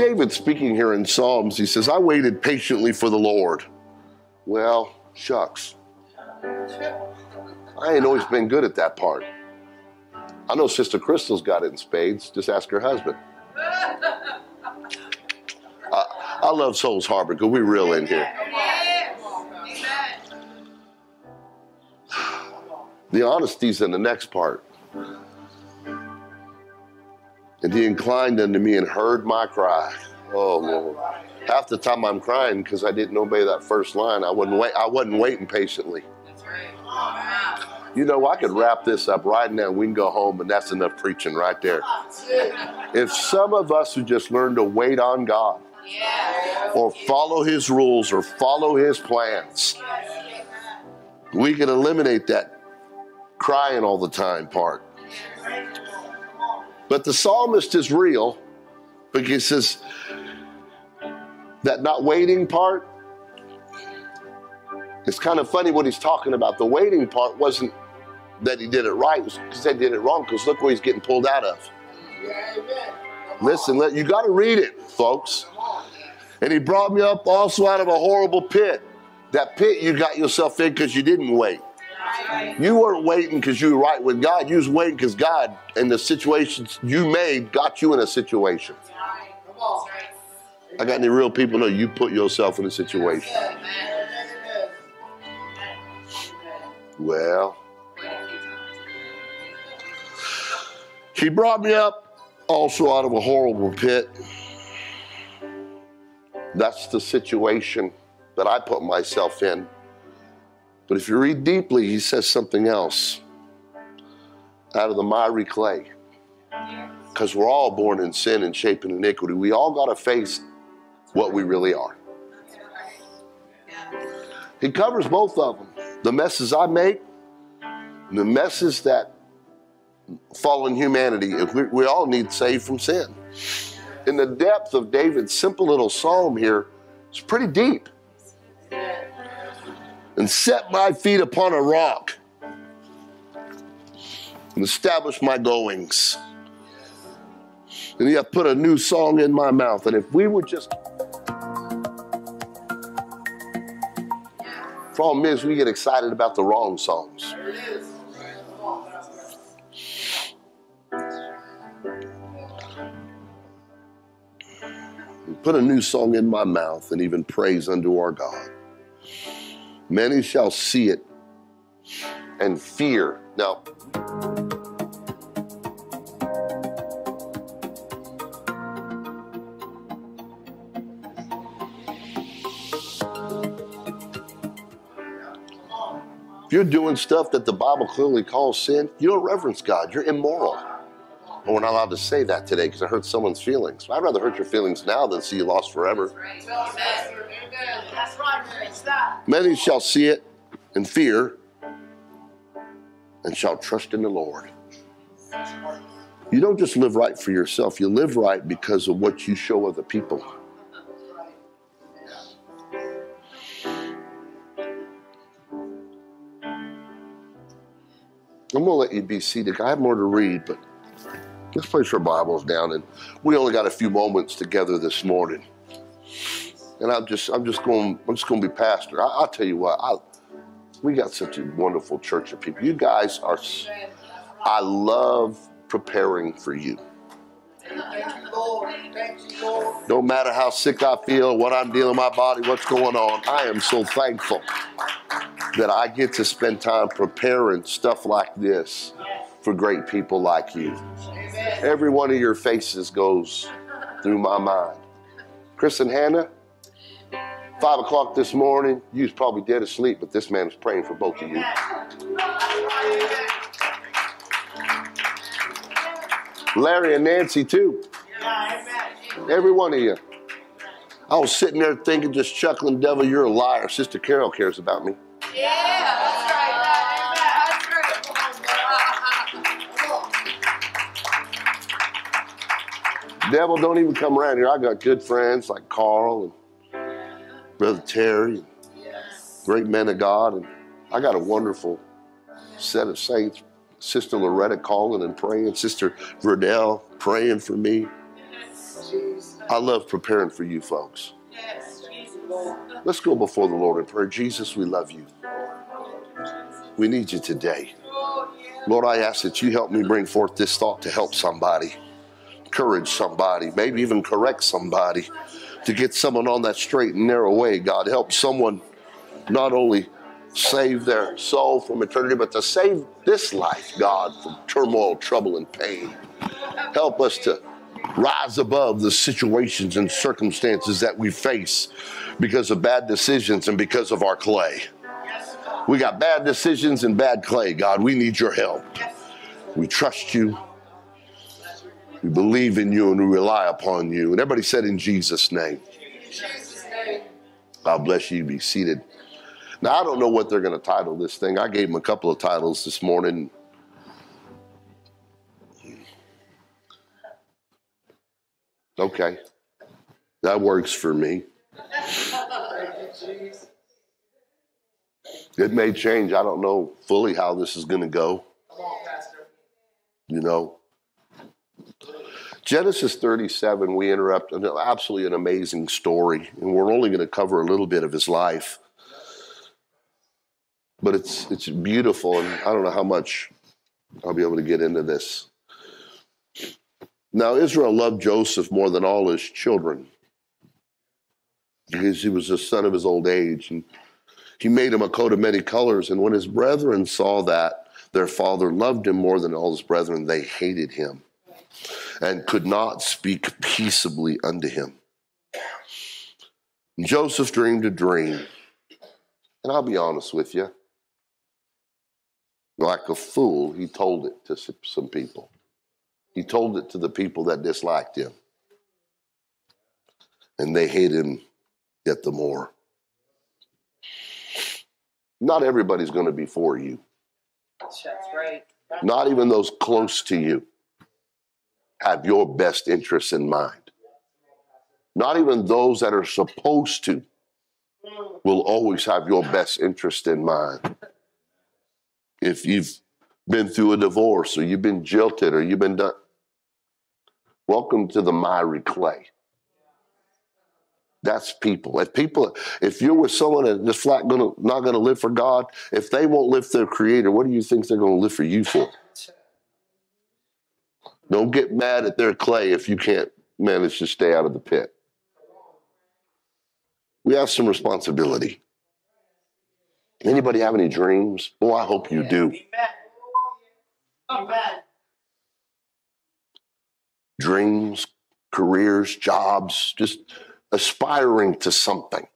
David speaking here in Psalms, he says, I waited patiently for the Lord. Well, shucks. I ain't always been good at that part. I know Sister Crystal's got it in spades. Just ask her husband. I, I love Souls Harbor because we're real in here. The honesty's in the next part. And he inclined unto me and heard my cry. Oh Lord. Half the time I'm crying because I didn't obey that first line. I wasn't wait I wasn't waiting patiently. You know, I could wrap this up right now. We can go home, and that's enough preaching right there. If some of us who just learn to wait on God, or follow His rules, or follow His plans, we could eliminate that crying all the time part. But the psalmist is real because he says that not waiting part. It's kind of funny what he's talking about. The waiting part wasn't that he did it right, was because they did it wrong, because look where he's getting pulled out of. Listen, let, you got to read it, folks. And he brought me up also out of a horrible pit. That pit you got yourself in because you didn't wait. You weren't waiting because you were right with God. You was waiting because God and the situations you made got you in a situation. I got any real people know you put yourself in a situation. Well, he brought me up also out of a horrible pit. That's the situation that I put myself in. But if you read deeply, he says something else out of the miry clay. Because we're all born in sin and shaped in iniquity. We all got to face what we really are. He covers both of them the messes I make, the messes that fallen humanity. We, we all need saved from sin. In the depth of David's simple little psalm here, it's pretty deep and set my feet upon a rock and establish my goings. And he hath put a new song in my mouth. And if we would just. Problem is, we get excited about the wrong songs. Put a new song in my mouth and even praise unto our God. Many shall see it and fear. Now, if you're doing stuff that the Bible clearly calls sin, you don't reverence God. You're immoral. But we're not allowed to say that today because it hurts someone's feelings. I'd rather hurt your feelings now than see you lost forever. Many shall see it and fear and shall trust in the Lord. You don't just live right for yourself, you live right because of what you show other people. I'm going to let you be seated. I have more to read, but let's place our Bibles down. And we only got a few moments together this morning and I'm just I'm just going I'm just going to be pastor. I, will tell you what, I, we got such a wonderful church of people. You guys are. I love preparing for you. No matter how sick I feel, what I'm dealing my body, what's going on, I am so thankful that I get to spend time preparing stuff like this for great people like you. Every one of your faces goes through my mind. Chris and Hannah, Five o'clock this morning, you was probably dead asleep, but this man was praying for both of you. Larry and Nancy, too. Every one of you. I was sitting there thinking, just chuckling, devil, you're a liar. Sister Carol cares about me. Yeah, that's right. Devil, don't even come around here. I got good friends like Carl and Brother Terry, yes. great men of God. And I got a wonderful set of saints. Sister Loretta calling and praying, Sister Verdell praying for me. I love preparing for you folks. Let's go before the Lord in prayer. Jesus, we love you. We need you today. Lord, I ask that you help me bring forth this thought to help somebody, encourage somebody, maybe even correct somebody, to get someone on that straight and narrow way. God, help someone not only save their soul from eternity, but to save this life, God, from turmoil, trouble, and pain. Help us to rise above the situations and circumstances that we face because of bad decisions and because of our clay. We got bad decisions and bad clay, God. We need your help. We trust you. We believe in you and we rely upon you. And everybody said in Jesus' name. God bless you. Be seated. Now, I don't know what they're going to title this thing. I gave them a couple of titles this morning. Okay. That works for me. It may change. I don't know fully how this is going to go. You know, Genesis 37, we interrupt an, absolutely an amazing story, and we're only going to cover a little bit of his life. But it's it's beautiful, and I don't know how much I'll be able to get into this. Now, Israel loved Joseph more than all his children because he was the son of his old age. And he made him a coat of many colors. And when his brethren saw that their father loved him more than all his brethren, they hated him and could not speak peaceably unto him. Joseph dreamed a dream. And I'll be honest with you, like a fool, he told it to some people. He told it to the people that disliked him. And they hate him yet the more. Not everybody's going to be for you. That's right. Not even those close to you have your best interests in mind. Not even those that are supposed to will always have your best interest in mind. If you've been through a divorce or you've been jilted or you've been done, welcome to the miry clay. That's people. If people, if you're with someone that's flat gonna not gonna live for God, if they won't live for their creator, what do you think they're gonna live for you for? Don't get mad at their clay if you can't manage to stay out of the pit. We have some responsibility. Anybody have any dreams? Well, I hope you do. Dreams, careers, jobs, just aspiring to something.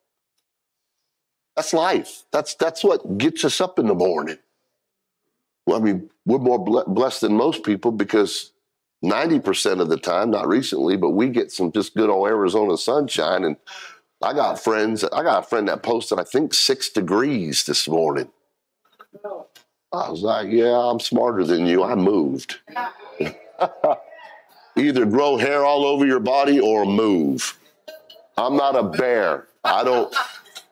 That's life. That's that's what gets us up in the morning. Well, I mean, we're more blessed than most people because 90% of the time, not recently, but we get some just good old Arizona sunshine. And I got friends, I got a friend that posted, I think, six degrees this morning. I was like, yeah, I'm smarter than you. I moved. Either grow hair all over your body or move. I'm not a bear. I don't.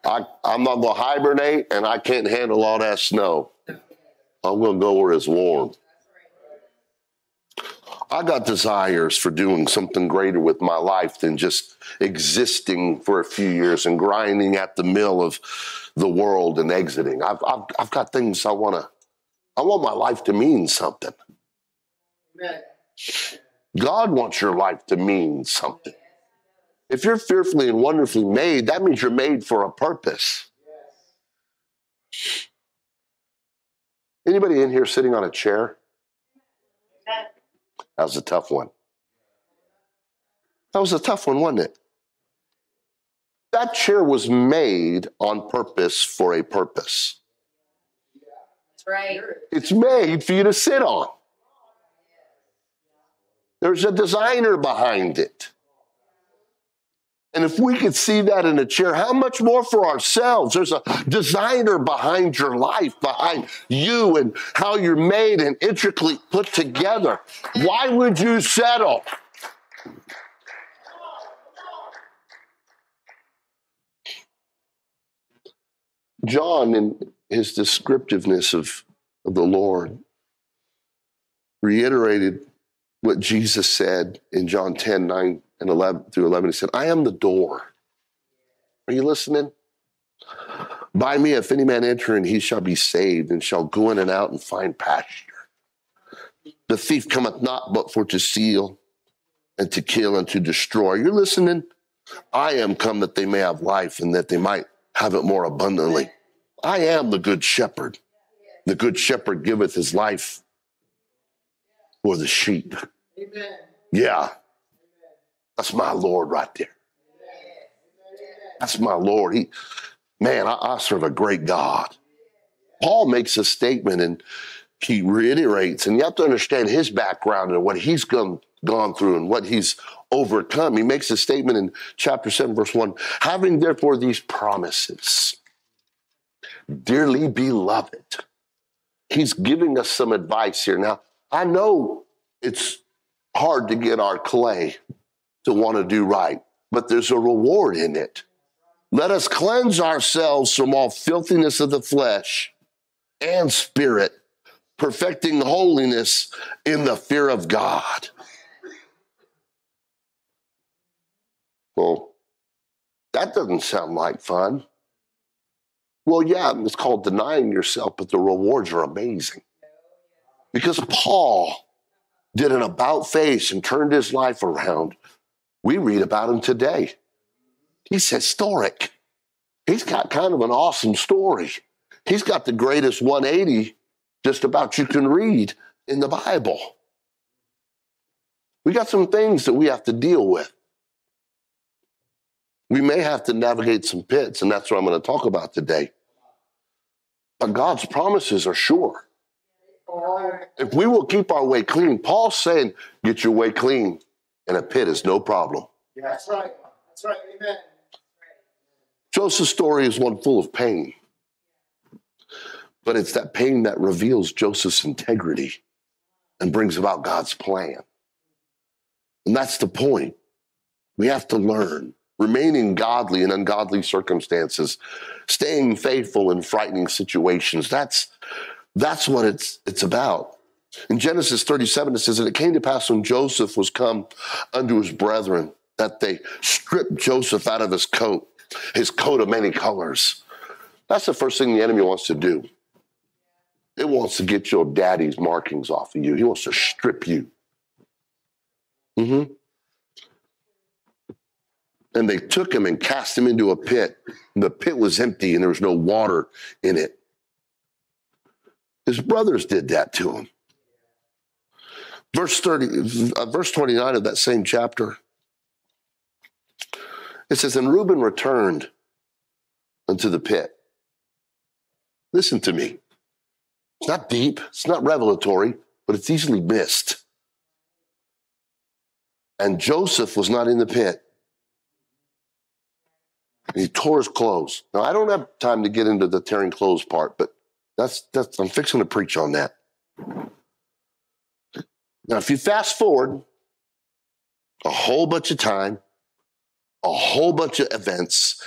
I I'm not gonna hibernate, and I can't handle all that snow. I'm gonna go where it's warm. I got desires for doing something greater with my life than just existing for a few years and grinding at the mill of the world and exiting. I've I've, I've got things I want to. I want my life to mean something. God wants your life to mean something. If you're fearfully and wonderfully made, that means you're made for a purpose. Anybody in here sitting on a chair? That was a tough one. That was a tough one, wasn't it? That chair was made on purpose for a purpose. That's right. It's made for you to sit on. There's a designer behind it. And if we could see that in a chair, how much more for ourselves? There's a designer behind your life, behind you and how you're made and intricately put together. Why would you settle? John, in his descriptiveness of, of the Lord, reiterated what Jesus said in John 10, 9 and 11 through 11. He said, I am the door. Are you listening? By me, if any man enter in, he shall be saved and shall go in and out and find pasture. The thief cometh not but for to steal and to kill and to destroy. You're listening? I am come that they may have life and that they might have it more abundantly. I am the good shepherd. The good shepherd giveth his life for the sheep. Amen. Yeah. That's my Lord right there. That's my Lord. He, man, I, I serve a great God. Paul makes a statement and he reiterates, and you have to understand his background and what he's gone, gone through and what he's overcome. He makes a statement in chapter 7, verse 1 having therefore these promises, dearly beloved. He's giving us some advice here. Now, I know it's hard to get our clay to want to do right, but there's a reward in it. Let us cleanse ourselves from all filthiness of the flesh and spirit, perfecting holiness in the fear of God. Well, that doesn't sound like fun. Well, yeah, it's called denying yourself, but the rewards are amazing. Because Paul did an about face and turned his life around. We read about him today. He's historic. He's got kind of an awesome story. He's got the greatest 180 just about you can read in the Bible. We got some things that we have to deal with. We may have to navigate some pits, and that's what I'm going to talk about today. But God's promises are sure. If we will keep our way clean, Paul's saying, get your way clean, and a pit is no problem. Yeah, that's right. That's right. Amen. Joseph's story is one full of pain. But it's that pain that reveals Joseph's integrity and brings about God's plan. And that's the point. We have to learn remaining godly in ungodly circumstances, staying faithful in frightening situations. That's, that's what it's, it's about. In Genesis 37, it says, And it came to pass when Joseph was come unto his brethren that they stripped Joseph out of his coat his coat of many colors. That's the first thing the enemy wants to do. It wants to get your daddy's markings off of you. He wants to strip you. Mm-hmm. And they took him and cast him into a pit. The pit was empty and there was no water in it. His brothers did that to him. Verse 30, uh, verse 29 of that same chapter. It says, And Reuben returned unto the pit. Listen to me. It's not deep, it's not revelatory, but it's easily missed. And Joseph was not in the pit. He tore his clothes. Now, I don't have time to get into the tearing clothes part, but that's, that's I'm fixing to preach on that. Now, if you fast forward a whole bunch of time, a whole bunch of events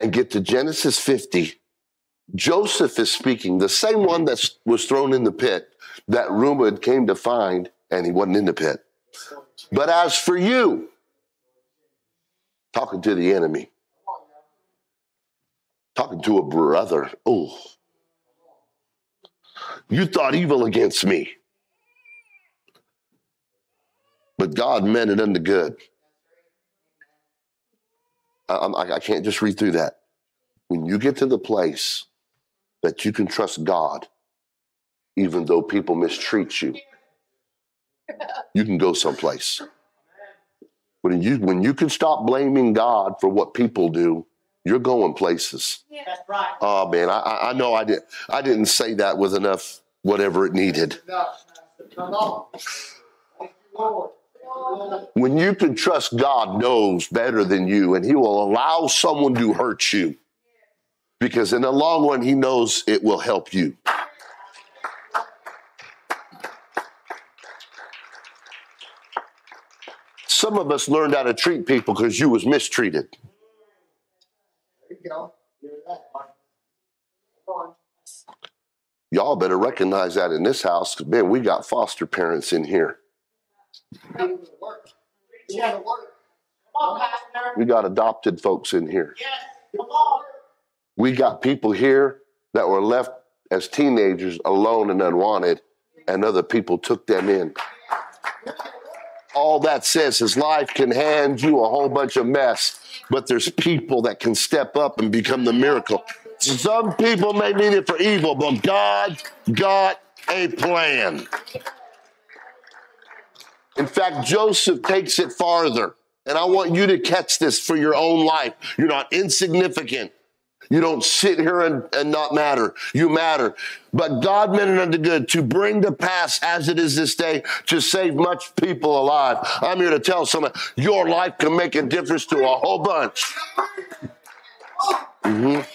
and get to Genesis 50, Joseph is speaking, the same one that was thrown in the pit that Reuben came to find, and he wasn't in the pit. But as for you, talking to the enemy, talking to a brother, oh, you thought evil against me. But God meant it unto good. I, I can't just read through that. When you get to the place that you can trust God, even though people mistreat you, you can go someplace. When you when you can stop blaming God for what people do, you're going places. That's right. Oh man, I, I know I did I didn't say that with enough whatever it needed. Come on. Lord. When you can trust God knows better than you, and He will allow someone to hurt you because in the long run, He knows it will help you. Some of us learned how to treat people because you was mistreated. Y'all better recognize that in this house because, man, we got foster parents in here. We got adopted folks in here. We got people here that were left as teenagers alone and unwanted, and other people took them in. All that says is life can hand you a whole bunch of mess, but there's people that can step up and become the miracle. Some people may mean it for evil, but God got a plan. In fact, Joseph takes it farther. And I want you to catch this for your own life. You're not insignificant. You don't sit here and, and not matter. You matter. But God meant it unto good to bring to pass as it is this day to save much people alive. I'm here to tell someone your life can make a difference to a whole bunch. Mhm.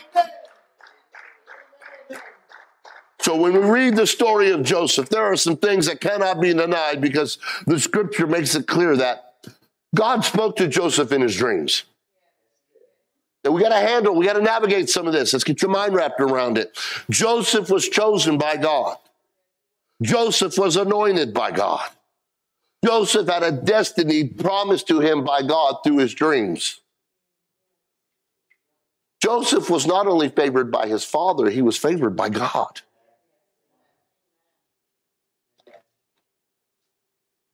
So when we read the story of Joseph, there are some things that cannot be denied because the scripture makes it clear that God spoke to Joseph in his dreams. And we got to handle, we got to navigate some of this. Let's get your mind wrapped around it. Joseph was chosen by God. Joseph was anointed by God. Joseph had a destiny promised to him by God through his dreams. Joseph was not only favored by his father, he was favored by God.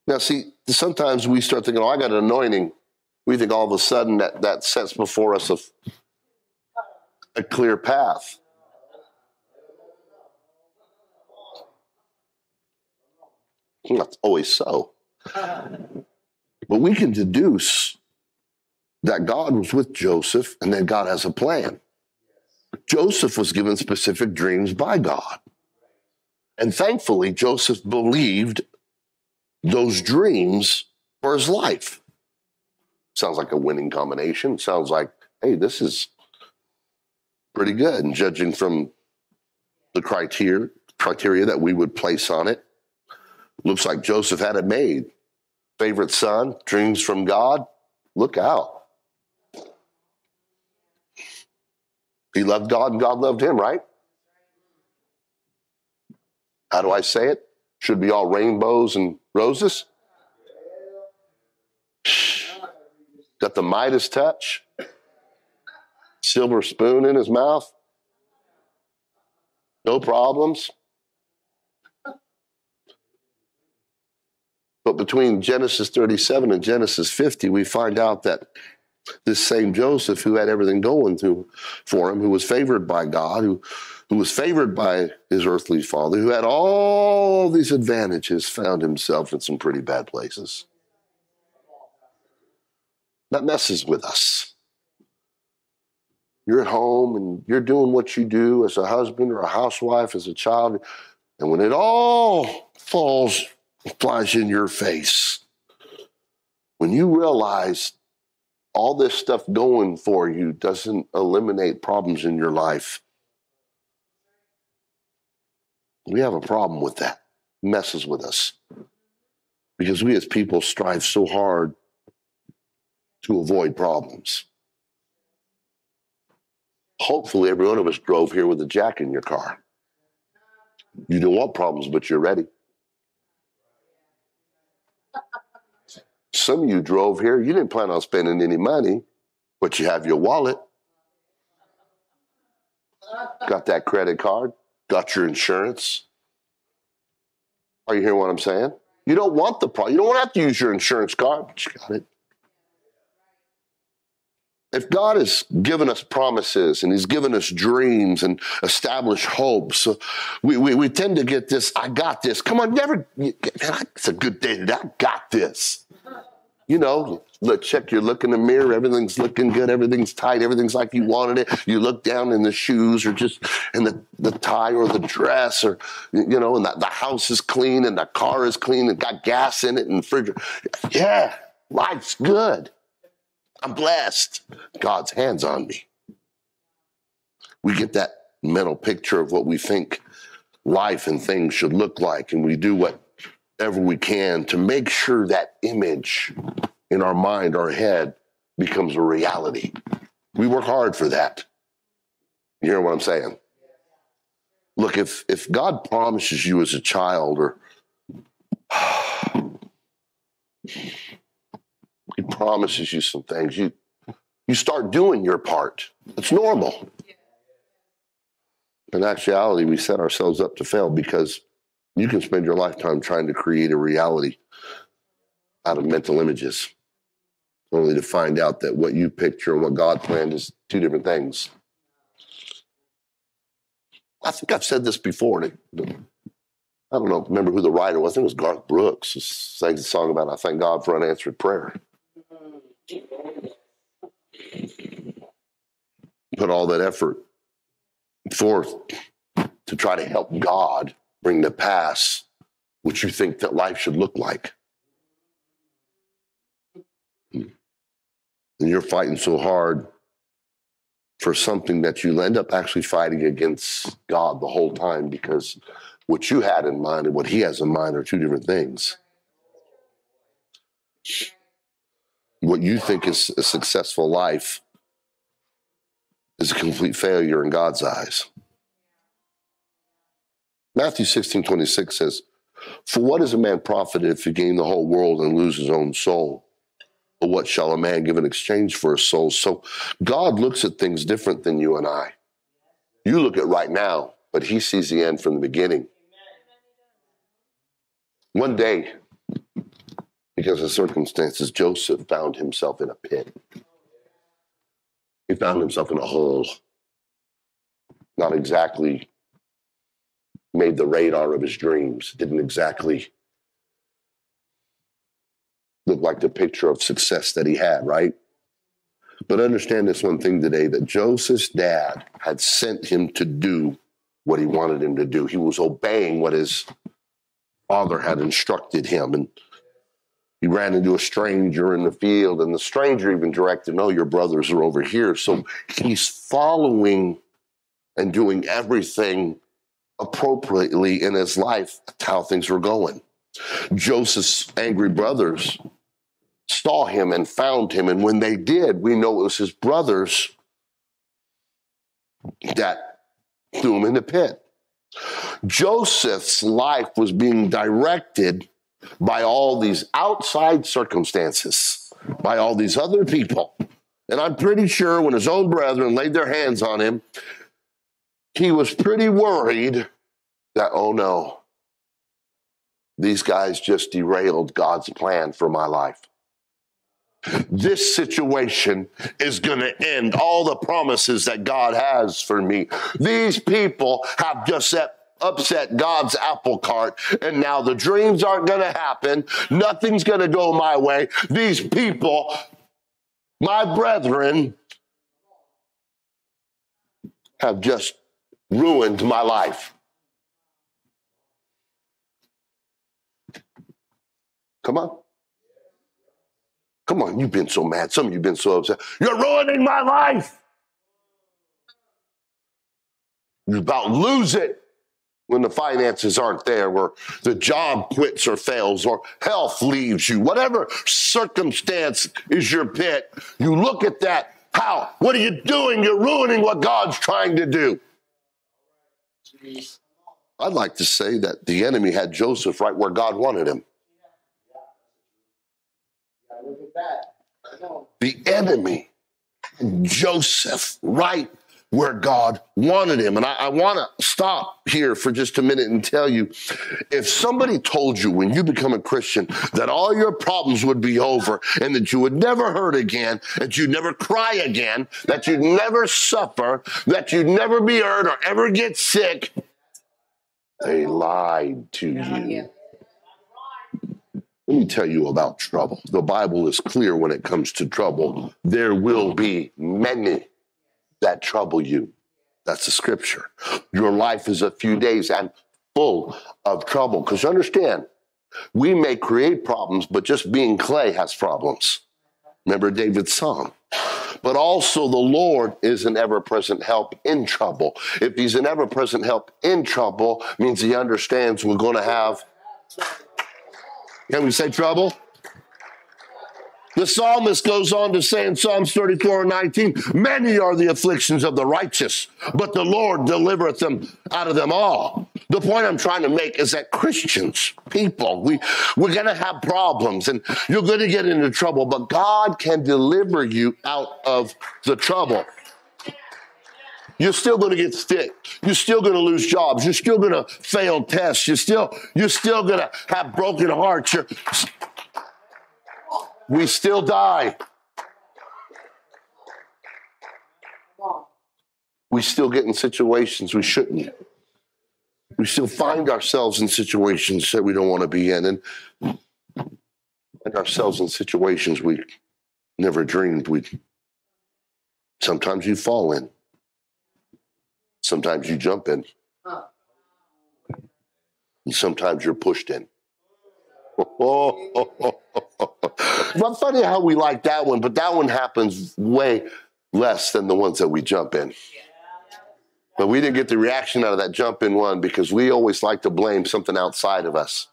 Now, see, sometimes we start thinking, oh, I got an anointing. We think all of a sudden that, that sets before us a, a clear path. Not always so. But we can deduce that God was with Joseph and that God has a plan. Joseph was given specific dreams by God. And thankfully, Joseph believed those dreams for his life. Sounds like a winning combination. Sounds like, hey, this is pretty good. And judging from the criteria criteria that we would place on it, looks like Joseph had it made. Favorite son, dreams from God. Look out. He loved God and God loved him, right? How do I say it? Should be all rainbows and roses. Got the Midas touch. Silver spoon in his mouth. No problems. But between Genesis 37 and Genesis 50, we find out that this same Joseph, who had everything going to, for him, who was favored by God, who, who was favored by his earthly father, who had all these advantages, found himself in some pretty bad places. That messes with us. You're at home and you're doing what you do as a husband or a housewife, as a child, and when it all falls, flies in your face, when you realize all this stuff going for you doesn't eliminate problems in your life. We have a problem with that. Messes with us. Because we as people strive so hard to avoid problems. Hopefully, every one of us drove here with a jack in your car. You don't want problems, but you're ready. Some of you drove here, you didn't plan on spending any money, but you have your wallet. Got that credit card, got your insurance. Are you hearing what I'm saying? You don't want the problem. You don't want to have to use your insurance card, but you got it. If God has given us promises and He's given us dreams and established hopes, we, we, we tend to get this, I got this. Come on, never, man, it's a good day today. I got this. You know, look, check your look in the mirror. Everything's looking good. Everything's tight. Everything's like you wanted it. You look down in the shoes or just in the, the tie or the dress or, you know, and the, the house is clean and the car is clean and got gas in it and refrigerator. Yeah, life's good. I'm blessed. God's hands on me. We get that mental picture of what we think life and things should look like, and we do whatever we can to make sure that image in our mind, our head, becomes a reality. We work hard for that. You hear what I'm saying? Look, if if God promises you as a child or He promises you some things. You you start doing your part. It's normal. In actuality, we set ourselves up to fail because you can spend your lifetime trying to create a reality out of mental images, only to find out that what you picture and what God planned is two different things. I think I've said this before. And it, I don't know, remember who the writer was. I think it was Garth Brooks. Who sang a song about I thank God for unanswered prayer. Put all that effort forth to try to help God bring to pass what you think that life should look like. Hmm. And you're fighting so hard for something that you end up actually fighting against God the whole time because what you had in mind and what He has in mind are two different things. What you think is a successful life is a complete failure in God's eyes. Matthew 16 26 says, For what is a man profited if he gain the whole world and lose his own soul? Or what shall a man give in exchange for his soul? So God looks at things different than you and I. You look at right now, but he sees the end from the beginning. One day, because of circumstances, Joseph found himself in a pit. He found himself in a hole. Not exactly made the radar of his dreams. Didn't exactly look like the picture of success that he had, right? But understand this one thing today that Joseph's dad had sent him to do what he wanted him to do. He was obeying what his father had instructed him. And he ran into a stranger in the field, and the stranger even directed, No, your brothers are over here. So he's following and doing everything appropriately in his life. How things were going. Joseph's angry brothers saw him and found him. And when they did, we know it was his brothers that threw him in the pit. Joseph's life was being directed by all these outside circumstances, by all these other people. And I'm pretty sure when his own brethren laid their hands on him, he was pretty worried that, oh no, these guys just derailed God's plan for my life. This situation is going to end all the promises that God has for me. These people have just set upset God's apple cart, and now the dreams aren't going to happen. Nothing's going to go my way. These people, my brethren, have just ruined my life. Come on. Come on, you've been so mad. Some of you have been so upset. You're ruining my life. You're about to lose it when the finances aren't there, or the job quits or fails, or health leaves you, whatever circumstance is your pit, you look at that. How? What are you doing? You're ruining what God's trying to do. I'd like to say that the enemy had Joseph right where God wanted him. The enemy, Joseph, right where God wanted him. And I, I want to stop here for just a minute and tell you if somebody told you when you become a Christian that all your problems would be over and that you would never hurt again, that you'd never cry again, that you'd never suffer, that you'd never be hurt or ever get sick, they lied to you. Let me tell you about trouble. The Bible is clear when it comes to trouble. There will be many that trouble you. That's the scripture. Your life is a few days and full of trouble. Because understand, we may create problems, but just being clay has problems. Remember David's song. But also, the Lord is an ever present help in trouble. If He's an ever present help in trouble, means He understands we're going to have can we say trouble? The psalmist goes on to say in Psalms 34 and 19, Many are the afflictions of the righteous, but the Lord delivereth them out of them all. The point I'm trying to make is that Christians, people, we, we're going to have problems and you're going to get into trouble, but God can deliver you out of the trouble. You're still going to get sick. You're still going to lose jobs. You're still going to fail tests. You're still, you're still going to have broken hearts. You're, we still die. We still get in situations we shouldn't. We still find ourselves in situations that we don't want to be in, and ourselves in situations we never dreamed we'd. Sometimes you fall in. Sometimes you jump in. And sometimes you're pushed in. But funny how we like that one, but that one happens way less than the ones that we jump in. But we didn't get the reaction out of that jump in one because we always like to blame something outside of us.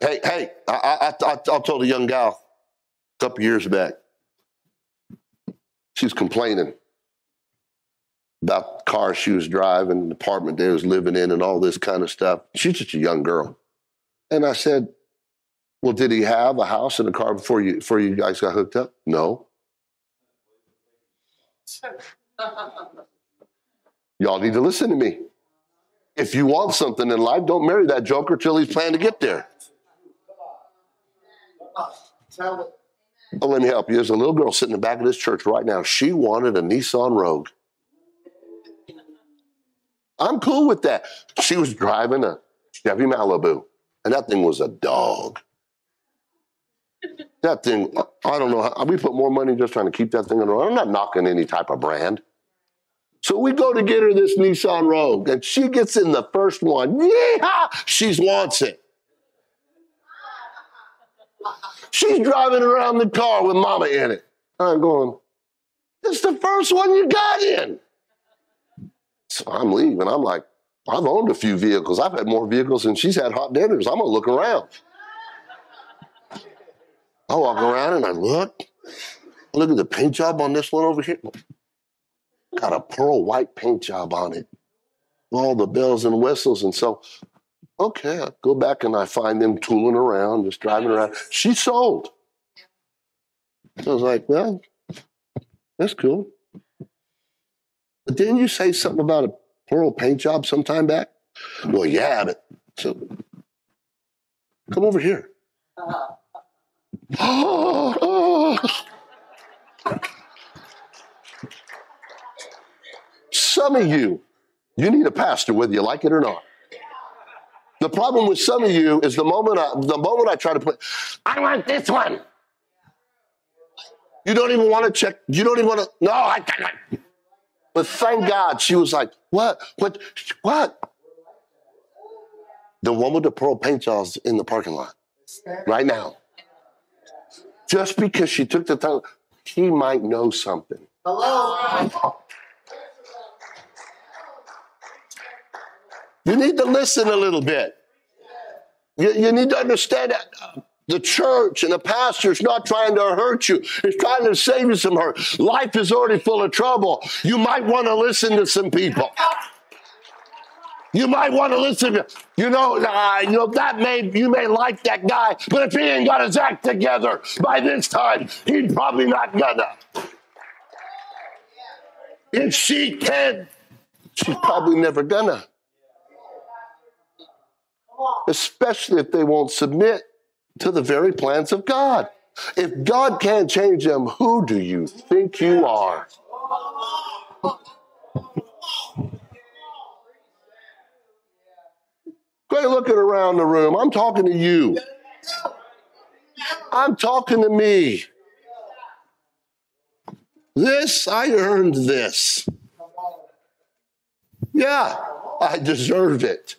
Hey, hey, I, I, I, I told a young gal a couple years back, she was complaining about the car she was driving, the apartment they was living in, and all this kind of stuff. She's just a young girl. And I said, Well, did he have a house and a car before you before you guys got hooked up? No. Y'all need to listen to me. If you want something in life, don't marry that joker till he's planning to get there. Oh, let me help you. There's a little girl sitting in the back of this church right now. She wanted a Nissan Rogue. I'm cool with that. She was driving a Chevy Malibu, and that thing was a dog. That thing, I don't know. How, we put more money just trying to keep that thing on the road. I'm not knocking any type of brand. So we go to get her this Nissan Rogue, and she gets in the first one. Yeah, she wants it. She's driving around the car with mama in it. I'm going, it's the first one you got in. So I'm leaving. I'm like, I've owned a few vehicles. I've had more vehicles than she's had hot dinners. I'm gonna look around. I walk around and I look. Look at the paint job on this one over here. Got a pearl white paint job on it. All the bells and whistles. And so, okay, I go back and I find them tooling around, just driving around. She sold. I was like, well, that's cool. But didn't you say something about a pearl paint job sometime back? Well, yeah, but so come over here. Some of you, you need a pastor whether you like it or not. The problem with some of you is the moment I, the moment I try to put, I want this one. You don't even want to check. You don't even want to. No, I cannot. But thank God she was like, what? What? What? The one with the pearl paint jobs in the parking lot right now. Just because she took the time, he might know something. Hello. You need to listen a little bit. You, you need to understand that the church and the pastor is not trying to hurt you. It's trying to save you some hurt. Life is already full of trouble. You might want to listen to some people. You might want to listen to, you know, uh, you know that may you may like that guy, but if he ain't got his act together by this time, he's probably not gonna. If she can, she's probably never gonna. Especially if they won't submit to the very plans of God. If God can't change them, who do you think you are? Great looking around the room. I'm talking to you. I'm talking to me. This, I earned this. Yeah, I deserve it.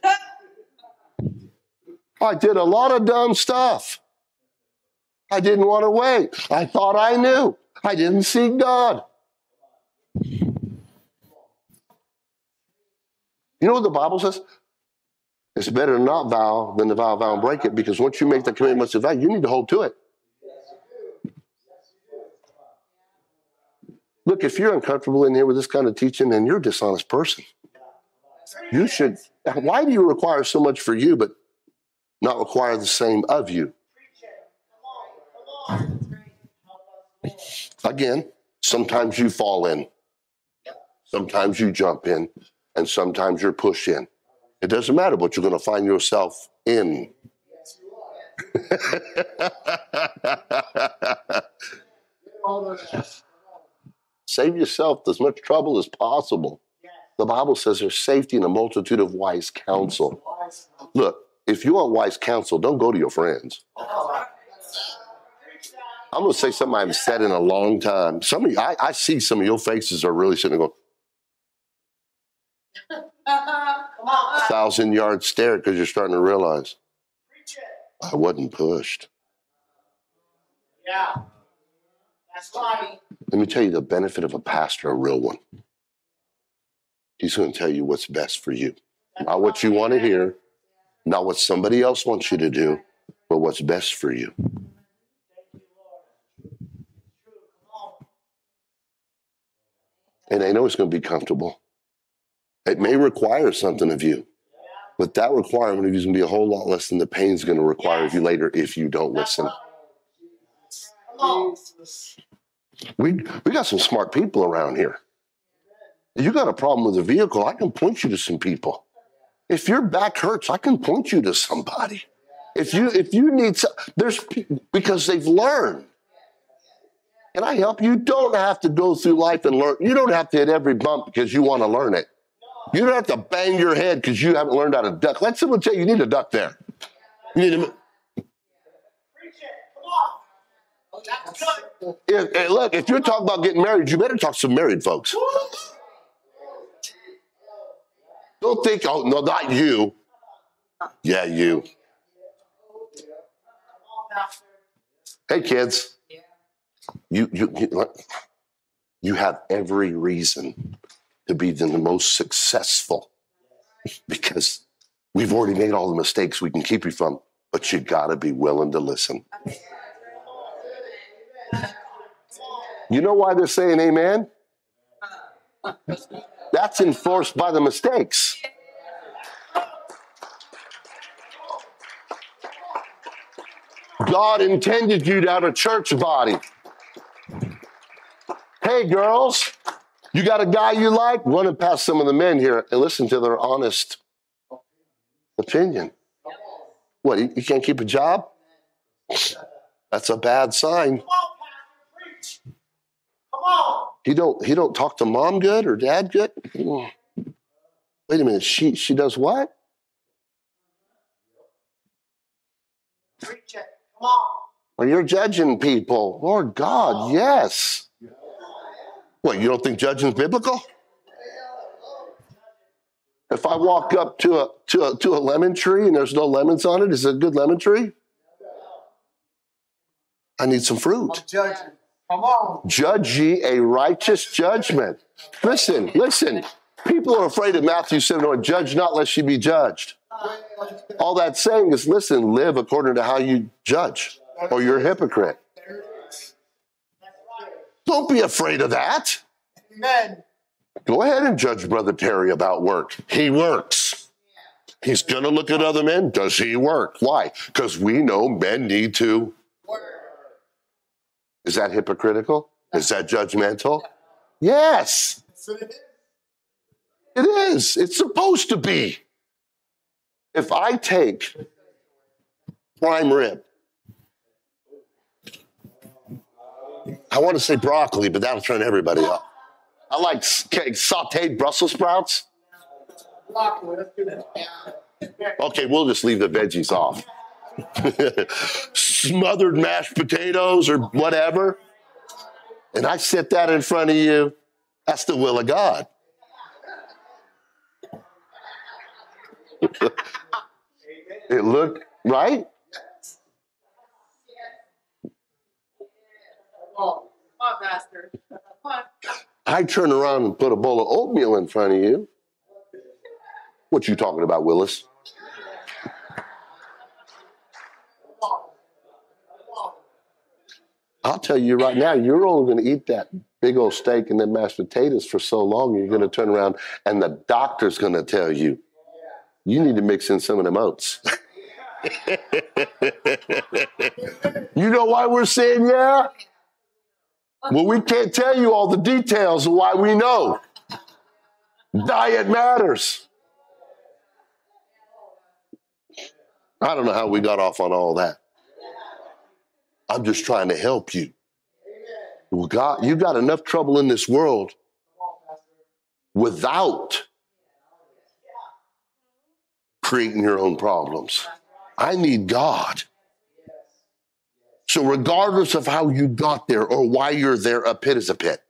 I did a lot of dumb stuff. I didn't want to wait. I thought I knew. I didn't seek God. You know what the Bible says? It's better to not vow than to vow, vow and break it because once you make the commitment to vow, you need to hold to it. Look, if you're uncomfortable in here with this kind of teaching, then you're a dishonest person. You should. Why do you require so much for you, but not require the same of you? Again, sometimes you fall in, sometimes you jump in, and sometimes you're pushed in. It doesn't matter, but you're going to find yourself in. Save yourself as much trouble as possible. The Bible says there's safety in a multitude of wise counsel. Look, if you want wise counsel, don't go to your friends. I'm to say something I haven't said in a long time. Some of you, I, I see some of your faces are really sitting there going, thousand yard stare because you're starting to realize I wasn't pushed. Yeah. That's right. Let me tell you the benefit of a pastor, a real one. He's going to tell you what's best for you. Not what you want to hear, not what somebody else wants you to do, but what's best for you. And I know it's going to be comfortable. It may require something of you, but that requirement of you is going to be a whole lot less than the pain is going to require of you later if you don't listen. We, we got some smart people around here. You got a problem with a vehicle, I can point you to some people. If your back hurts, I can point you to somebody. If you if you need some, there's because they've learned. Can I help you? You don't have to go through life and learn. You don't have to hit every bump because you want to learn it. You don't have to bang your head because you haven't learned how to duck. Let someone tell you you need a duck there. You need to. Preach it. Come on. Oh, that's good. If, look, if you're talking about getting married, you better talk to some married folks. Don't think, oh no, not you. Yeah, you. Hey, kids. You you you, you have every reason to be the most successful because we've already made all the mistakes we can keep you from. But you got to be willing to listen. You know why they're saying amen? That's enforced by the mistakes. God intended you to have a church body. Hey, girls, you got a guy you like? Run it past some of the men here and listen to their honest opinion. What, you you can't keep a job? That's a bad sign. Come on, Pastor. Preach. Come on. He don't he don't talk to mom good or dad good? Wait a minute, she she does what? Well, you're judging people. Lord God, yes. What, you don't think judging's biblical? If I walk up to a to a to a lemon tree and there's no lemons on it, is it a good lemon tree? I need some fruit. I'm judging. Judge ye a righteous judgment. Listen, listen. People are afraid of Matthew 7 or judge not lest you be judged. All that's saying is listen, live according to how you judge, or you're a hypocrite. Don't be afraid of that. Amen. Go ahead and judge Brother Terry about work. He works. He's going to look at other men. Does he work? Why? Because we know men need to. Is that hypocritical? Is that judgmental? Yes, it is. It's supposed to be. If I take prime rib, I want to say broccoli, but that'll turn everybody up. I like sauteed Brussels sprouts. Broccoli, let's do that. Okay, we'll just leave the veggies off. Smothered mashed potatoes or whatever. And I set that in front of you. That's the will of God. it looked right. I turn around and put a bowl of oatmeal in front of you. What you talking about, Willis? Come on. Come on. I'll tell you right now, you're only going to eat that big old steak and then mashed potatoes for so long, you're going to turn around and the doctor's going to tell you, you need to mix in some of them oats. you know why we're saying yeah? Well, we can't tell you all the details of why we know. Diet matters. I don't know how we got off on all that. I'm just trying to help you. Well, God, you got enough trouble in this world without creating your own problems. I need God. So, regardless of how you got there or why you're there, a pit is a pit.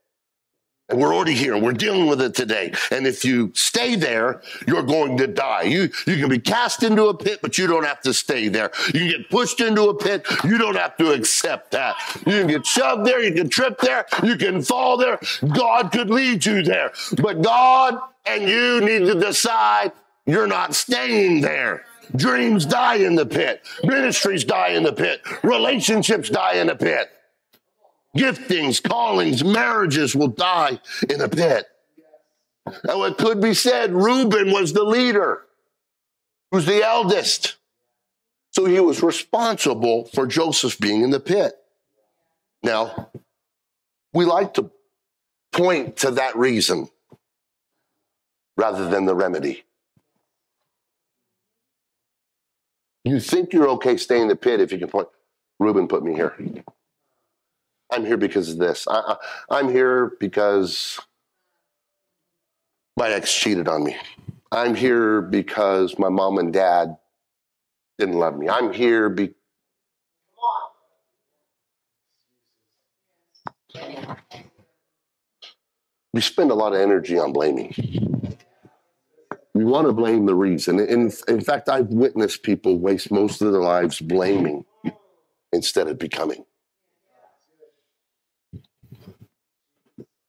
We're already here we're dealing with it today. And if you stay there, you're going to die. You, you can be cast into a pit, but you don't have to stay there. You can get pushed into a pit. You don't have to accept that. You can get shoved there. You can trip there. You can fall there. God could lead you there. But God and you need to decide you're not staying there. Dreams die in the pit. Ministries die in the pit. Relationships die in the pit. Giftings, callings, marriages will die in a pit. Now it could be said Reuben was the leader, who's the eldest. So he was responsible for Joseph being in the pit. Now, we like to point to that reason rather than the remedy. You think you're okay staying in the pit if you can point, Reuben put me here. I'm here because of this. I, I, I'm here because my ex cheated on me. I'm here because my mom and dad didn't love me. I'm here because. We spend a lot of energy on blaming. We want to blame the reason. In, in fact, I've witnessed people waste most of their lives blaming instead of becoming.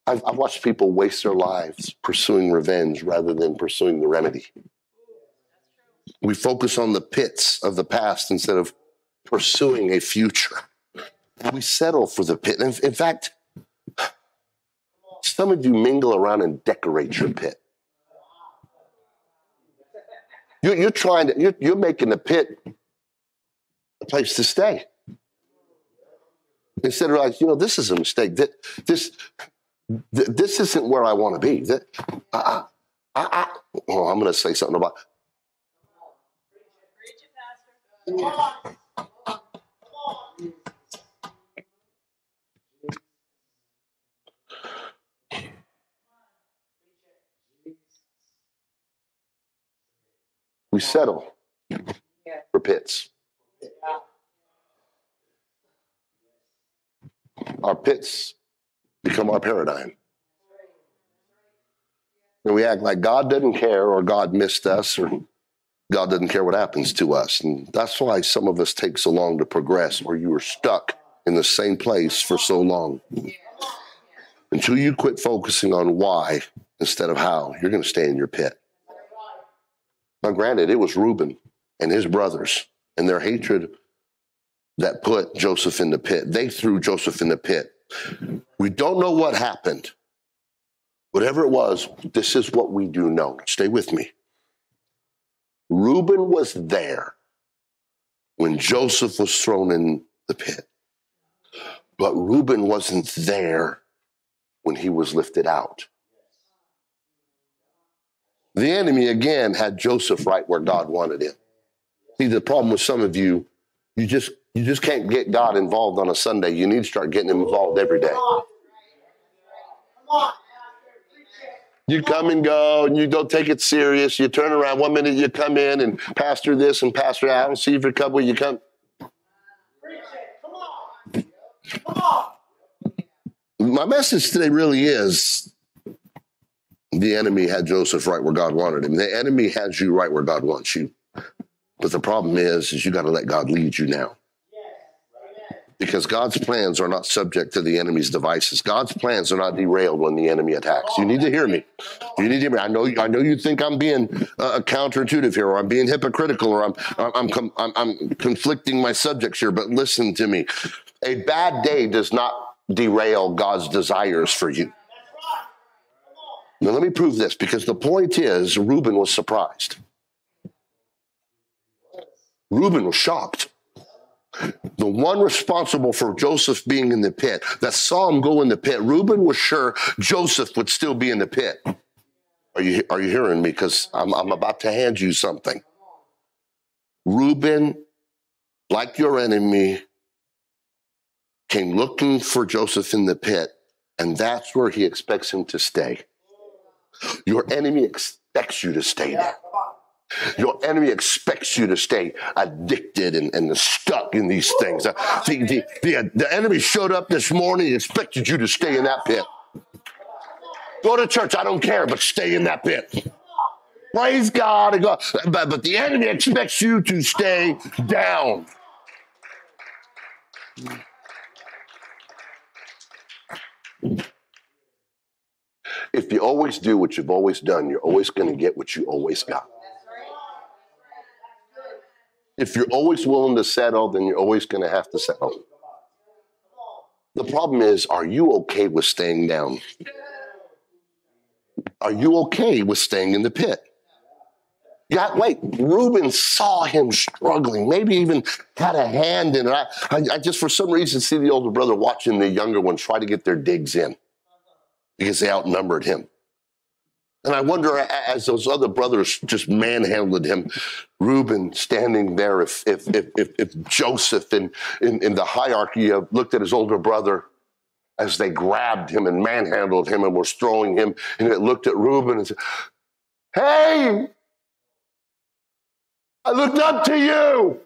I've, I've watched people waste their lives pursuing revenge rather than pursuing the remedy. We focus on the pits of the past instead of pursuing a future. We settle for the pit. In, in fact, some of you mingle around and decorate your pit. You're, you're trying to, you're, you're making the pit a place to stay. Instead of like, you know, this is a mistake. That this th- this isn't where I want to be. I, I, I, oh, I'm going to say something about. We settle for pits. Our pits become our paradigm. And we act like God doesn't care or God missed us or God doesn't care what happens to us. And that's why some of us take so long to progress or you are stuck in the same place for so long. Until you quit focusing on why instead of how, you're going to stay in your pit. Now, granted, it was Reuben and his brothers and their hatred that put Joseph in the pit. They threw Joseph in the pit. We don't know what happened. Whatever it was, this is what we do know. Stay with me. Reuben was there when Joseph was thrown in the pit, but Reuben wasn't there when he was lifted out. The enemy again had Joseph right where God wanted him. See, the problem with some of you, you just you just can't get God involved on a Sunday. You need to start getting him involved every day. You come and go and you don't take it serious. You turn around one minute, you come in and pastor this and pastor that. I don't see you for a couple. You come. Come on. Come. My message today really is the enemy had Joseph right where God wanted him. The enemy has you right where God wants you. But the problem is, is you got to let God lead you now because God's plans are not subject to the enemy's devices. God's plans are not derailed when the enemy attacks. You need to hear me. You need to hear me. I know. I know you think I'm being uh, counterintuitive here, or I'm being hypocritical, or I'm I'm I'm, I'm I'm conflicting my subjects here. But listen to me. A bad day does not derail God's desires for you. Now, let me prove this because the point is, Reuben was surprised. Reuben was shocked. The one responsible for Joseph being in the pit, that saw him go in the pit, Reuben was sure Joseph would still be in the pit. Are you, are you hearing me? Because I'm, I'm about to hand you something. Reuben, like your enemy, came looking for Joseph in the pit, and that's where he expects him to stay. Your enemy expects you to stay there. Your enemy expects you to stay addicted and, and stuck in these things. Uh, the, the, the, the enemy showed up this morning, he expected you to stay in that pit. Go to church, I don't care, but stay in that pit. Praise God. God. But, but the enemy expects you to stay down. If you always do what you've always done, you're always going to get what you always got. If you're always willing to settle, then you're always going to have to settle. The problem is, are you okay with staying down? Are you okay with staying in the pit? Yeah, wait, Reuben saw him struggling, maybe even had a hand in it. I, I, I, just, for some reason, see the older brother watching the younger one try to get their digs in because they outnumbered him. And I wonder, as those other brothers just manhandled him, Reuben standing there, if if if if, Joseph in, in, in the hierarchy looked at his older brother as they grabbed him and manhandled him and were throwing him, and it looked at Reuben and said, Hey, I looked up to you.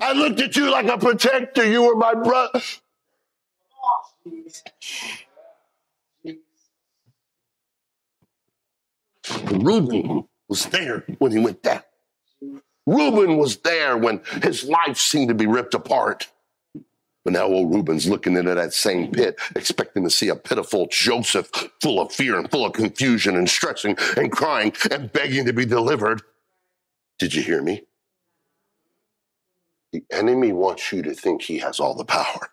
I looked at you like a protector. You were my brother. Reuben was there when he went down. Reuben was there when his life seemed to be ripped apart. But now old Reuben's looking into that same pit, expecting to see a pitiful Joseph full of fear and full of confusion and stressing and crying and begging to be delivered. Did you hear me? The enemy wants you to think he has all the power.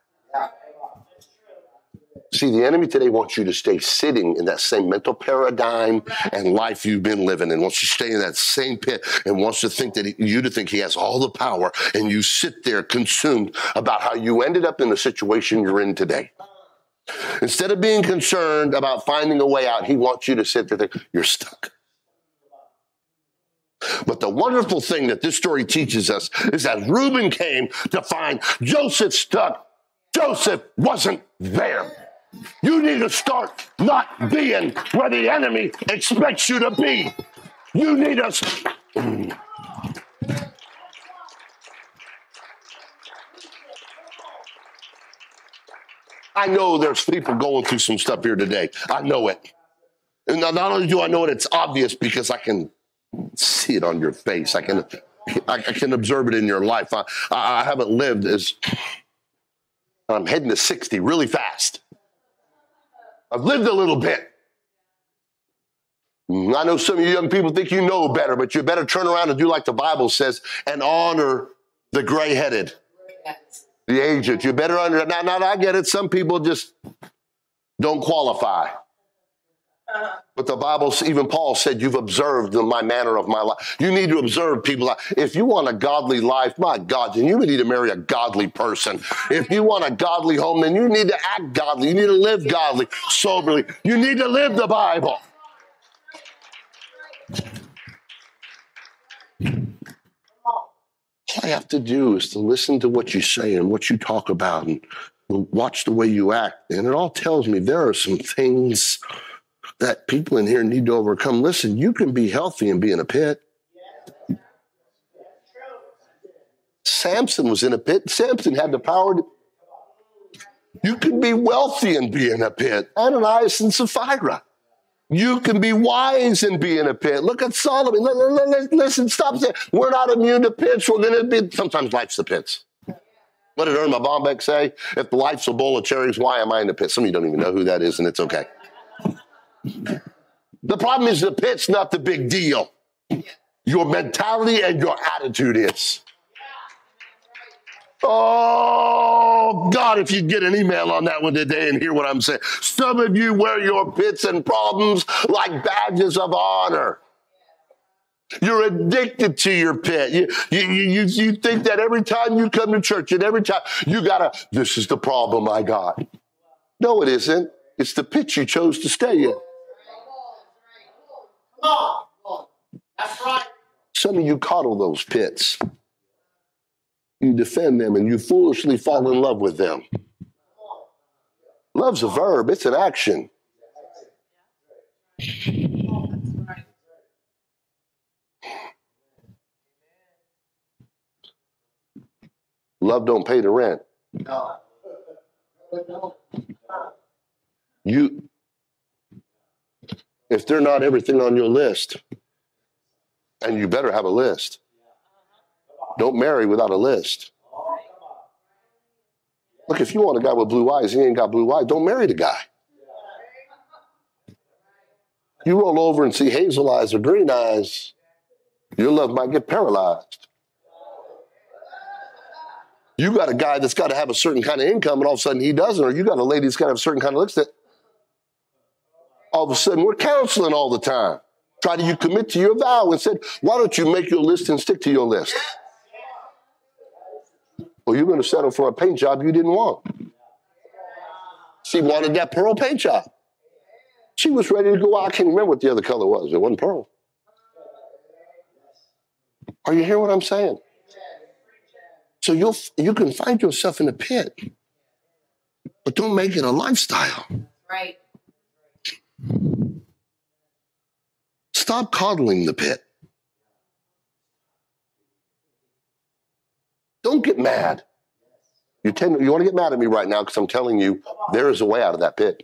See, the enemy today wants you to stay sitting in that same mental paradigm and life you've been living and wants you to stay in that same pit and wants to think that he, you to think he has all the power and you sit there consumed about how you ended up in the situation you're in today. Instead of being concerned about finding a way out, he wants you to sit there think, you're stuck. But the wonderful thing that this story teaches us is that Reuben came to find Joseph stuck. Joseph wasn't there. You need to start not being where the enemy expects you to be. You need us. I know there's people going through some stuff here today. I know it. And not only do I know it, it's obvious because I can see it on your face. I can, I, can observe it in your life. I, I haven't lived as I'm heading to 60 really fast. I've lived a little bit. Mm, I know some of you young people think you know better, but you better turn around and do like the Bible says and honor the gray headed, the aged. You better under now, now I get it. Some people just don't qualify. But the Bible, even Paul said, You've observed my manner of my life. You need to observe people. If you want a godly life, my God, then you need to marry a godly person. If you want a godly home, then you need to act godly. You need to live godly, soberly. You need to live the Bible. All I have to do is to listen to what you say and what you talk about and watch the way you act. And it all tells me there are some things that people in here need to overcome. Listen, you can be healthy and be in a pit. Samson was in a pit. Samson had the power to. You can be wealthy and be in a pit. Ananias and Sapphira. You can be wise and be in a pit. Look at Solomon. Listen, stop saying we're not immune to pits. We're going to be. Sometimes life's the pits. What did Erma Bombeck say? If life's a bowl of cherries, why am I in the pit? Some of you don't even know who that is, and it's okay. The problem is the pit's not the big deal. Your mentality and your attitude is. Oh, God, if you get an email on that one today and hear what I'm saying. Some of you wear your pits and problems like badges of honor. You're addicted to your pit. You, you, you, you think that every time you come to church and every time you gotta, this is the problem I got. No, it isn't. It's the pit you chose to stay in. That's right. Some of you coddle those pits. You defend them and you foolishly fall in love with them. Love's a verb, it's an action. Love don't pay the rent. You if they're not everything on your list, and you better have a list. Don't marry without a list. Look, if you want a guy with blue eyes, he ain't got blue eyes, don't marry the guy. You roll over and see hazel eyes or green eyes, your love might get paralyzed. You got a guy that's got to have a certain kind of income, and all of a sudden he doesn't, or you got a lady that's got to have a certain kind of looks that all of a sudden we're counseling all the time. Try to you commit to your vow and said, why don't you make your list and stick to your list? Well, you're going to settle for a paint job you didn't want. She wanted that pearl paint job. She was ready to go out. I can't remember what the other color was. It wasn't pearl. Are you hearing what I'm saying? So you'll you can find yourself in a pit, but don't make it a lifestyle. Right. Stop coddling the pit. Don't get mad. You tend you want to get mad at me right now because I'm telling you there is a way out of that pit.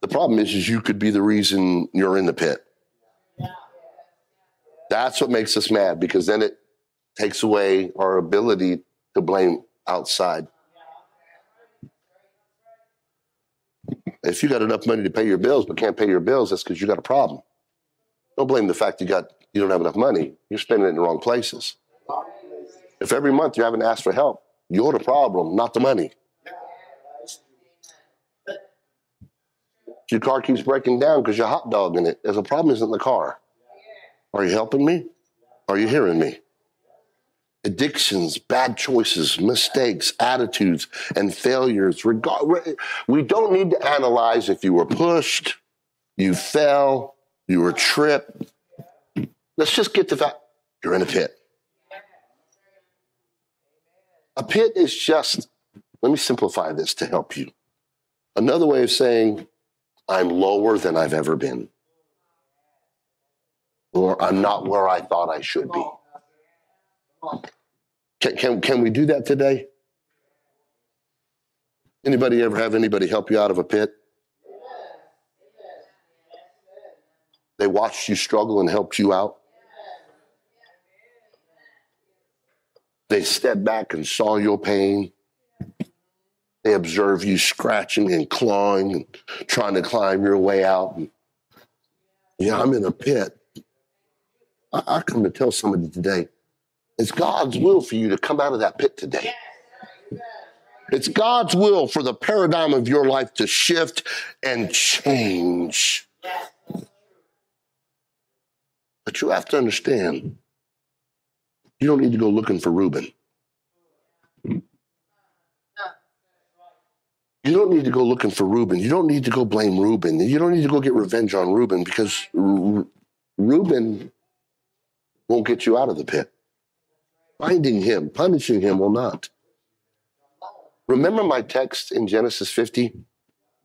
The problem is, is you could be the reason you're in the pit. That's what makes us mad because then it takes away our ability to blame outside. If you got enough money to pay your bills but can't pay your bills, that's because you got a problem. Don't blame the fact you got you don't have enough money. You're spending it in the wrong places. If every month you haven't asked for help, you're the problem, not the money. If your car keeps breaking down because you're hot dogging it, there's a problem isn't the car. Are you helping me? Are you hearing me? Addictions, bad choices, mistakes, attitudes, and failures. We don't need to analyze if you were pushed, you fell, you were tripped. Let's just get to that. you're in a pit. A pit is just, let me simplify this to help you. Another way of saying, I'm lower than I've ever been. Or I'm not where I thought I should be. Can, can, can we do that today? Anybody ever have anybody help you out of a pit? They watched you struggle and helped you out. They stepped back and saw your pain. They observed you scratching and clawing and trying to climb your way out. Yeah, I'm in a pit. I, I come to tell somebody today it's God's will for you to come out of that pit today. It's God's will for the paradigm of your life to shift and change. But you have to understand, you don't need to go looking for Reuben. You don't need to go looking for Reuben. You don't need to go blame Reuben. You don't need to go get revenge on Reuben because Reuben won't get you out of the pit. Finding him, punishing him will not. Remember my text in Genesis 50?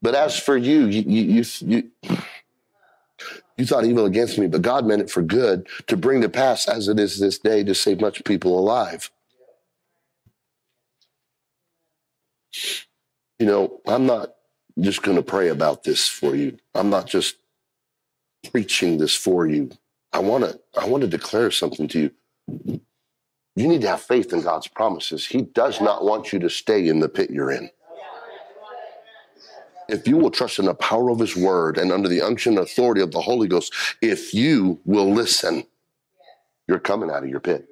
But as for you, you, you, you, you, you thought evil against me, but God meant it for good to bring to pass as it is this day to save much people alive. You know, I'm not just going to pray about this for you. I'm not just preaching this for you. I want to I want to declare something to you. You need to have faith in God's promises. He does not want you to stay in the pit you're in. If you will trust in the power of His word and under the unction and authority of the Holy Ghost, if you will listen, you're coming out of your pit.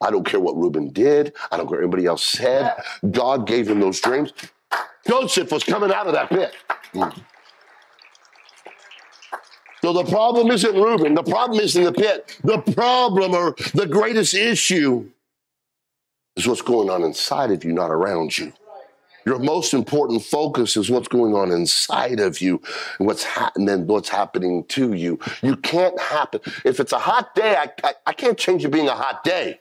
I don't care what Reuben did. I don't care what anybody else said. God gave him those dreams. Joseph was coming out of that pit. So the problem isn't Reuben. The problem is in the pit. The problem or the greatest issue is what's going on inside of you, not around you. Your most important focus is what's going on inside of you and what's happening, what's happening to you. You can't happen. If it's a hot day, I, I, I can't change it being a hot day.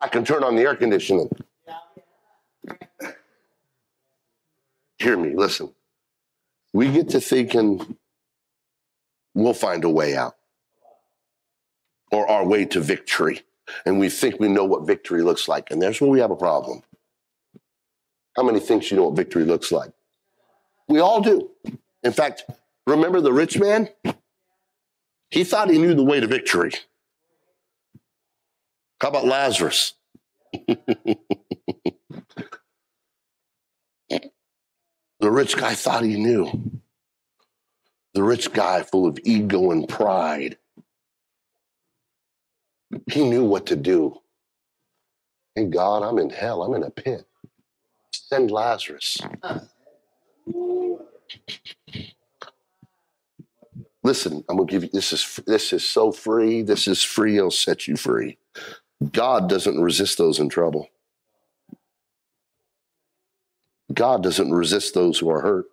I can turn on the air conditioning. Hear me, listen. We get to thinking we'll find a way out or our way to victory. And we think we know what victory looks like. And there's where we have a problem. How many thinks you know what victory looks like? We all do. In fact, remember the rich man? He thought he knew the way to victory. How about Lazarus? the rich guy thought he knew. The rich guy, full of ego and pride, he knew what to do. Hey, God, I'm in hell. I'm in a pit. Send Lazarus. Listen, I'm gonna give you this is this is so free. This is free. It'll set you free. God doesn't resist those in trouble. God doesn't resist those who are hurt.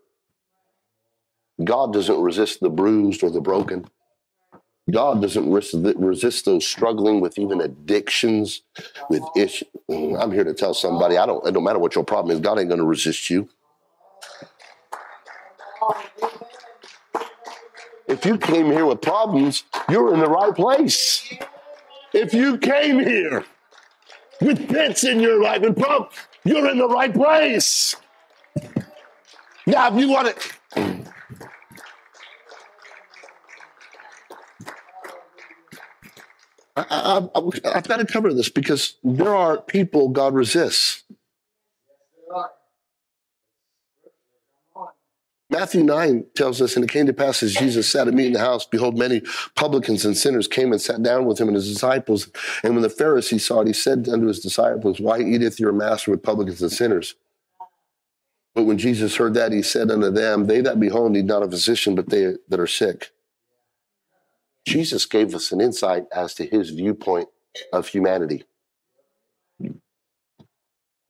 God doesn't resist the bruised or the broken. God doesn't resist those struggling with even addictions, with issues. Mm, I'm here to tell somebody, I don't, it don't matter what your problem is, God ain't going to resist you. If you came here with problems, you're in the right place. If you came here with pits in your life and problems, you're in the right place. Now, if you want to, I, have got to cover this because there are people God resists. Matthew 9 tells us, and it came to pass as Jesus sat at meat in the house, behold, many publicans and sinners came and sat down with him and his disciples. And when the Pharisee saw it, he said unto his disciples, Why eateth your master with publicans and sinners? But when Jesus heard that, he said unto them, They that be whole need not a physician, but they that are sick. Jesus gave us an insight as to his viewpoint of humanity.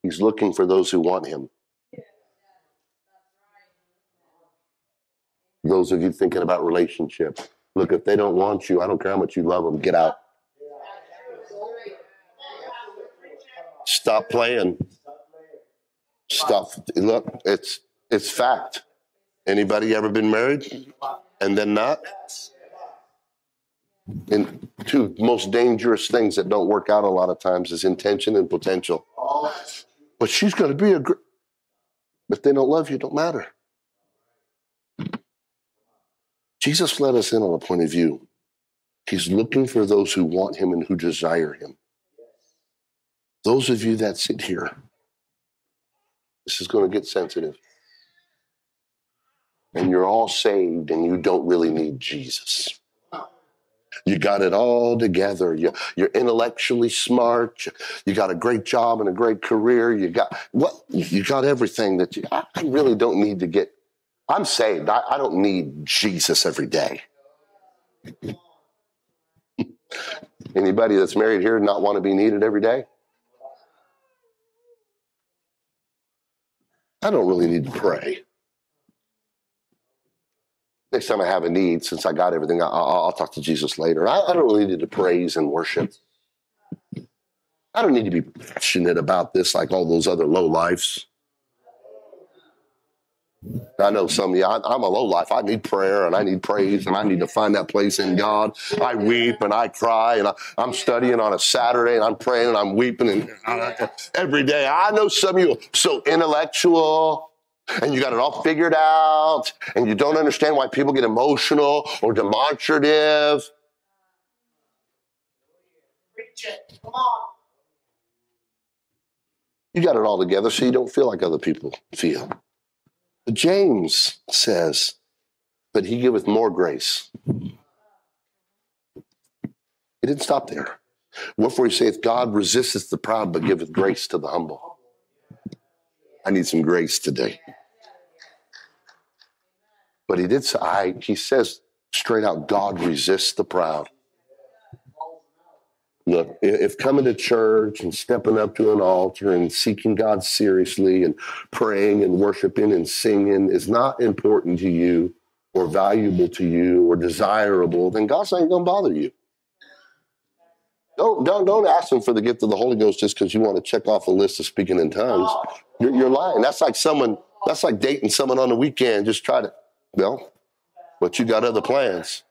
He's looking for those who want him. Those of you thinking about relationship, look, if they don't want you, I don't care how much you love them, get out. Stop playing. Stop. Look, it's it's fact. Anybody ever been married and then not? And two most dangerous things that don't work out a lot of times is intention and potential. But she's going to be a great. If they don't love you, don't matter. Jesus let us in on a point of view. He's looking for those who want him and who desire him. Those of you that sit here, this is going to get sensitive. And you're all saved and you don't really need Jesus. You got it all together. You, you're intellectually smart. You, you got a great job and a great career. You got what? You got everything that you. I really don't need to get. I'm saved. I, I don't need Jesus every day. Anybody that's married here not want to be needed every day? I don't really need to pray. Next time I have a need, since I got everything, I'll, I'll talk to Jesus later. I, I don't really need to praise and worship. I don't need to be passionate about this like all those other low lives. I know some of you, I, am a low life. I need prayer and I need praise and I need to find that place in God. I weep and I cry and I, am studying on a Saturday and I'm praying and I'm weeping and uh, every day. I know some of you so intellectual and you got it all figured out and you don't understand why people get emotional or demonstrative. Come on. You got it all together so you don't feel like other people feel. But James says, but he giveth more grace. He didn't stop there. Wherefore he saith, God resisteth the proud, but giveth grace to the humble. I need some grace today. But he did say, I, he says straight out, God resists the proud. Look, if coming to church and stepping up to an altar and seeking God seriously and praying and worshiping and singing is not important to you or valuable to you or desirable, then God's not going to bother you. Don't, don't, don't ask him for the gift of the Holy Ghost just because you want to check off a list of speaking in tongues. You're, you're lying. That's like someone, that's like dating someone on the weekend. Just try to, well, but you got other plans.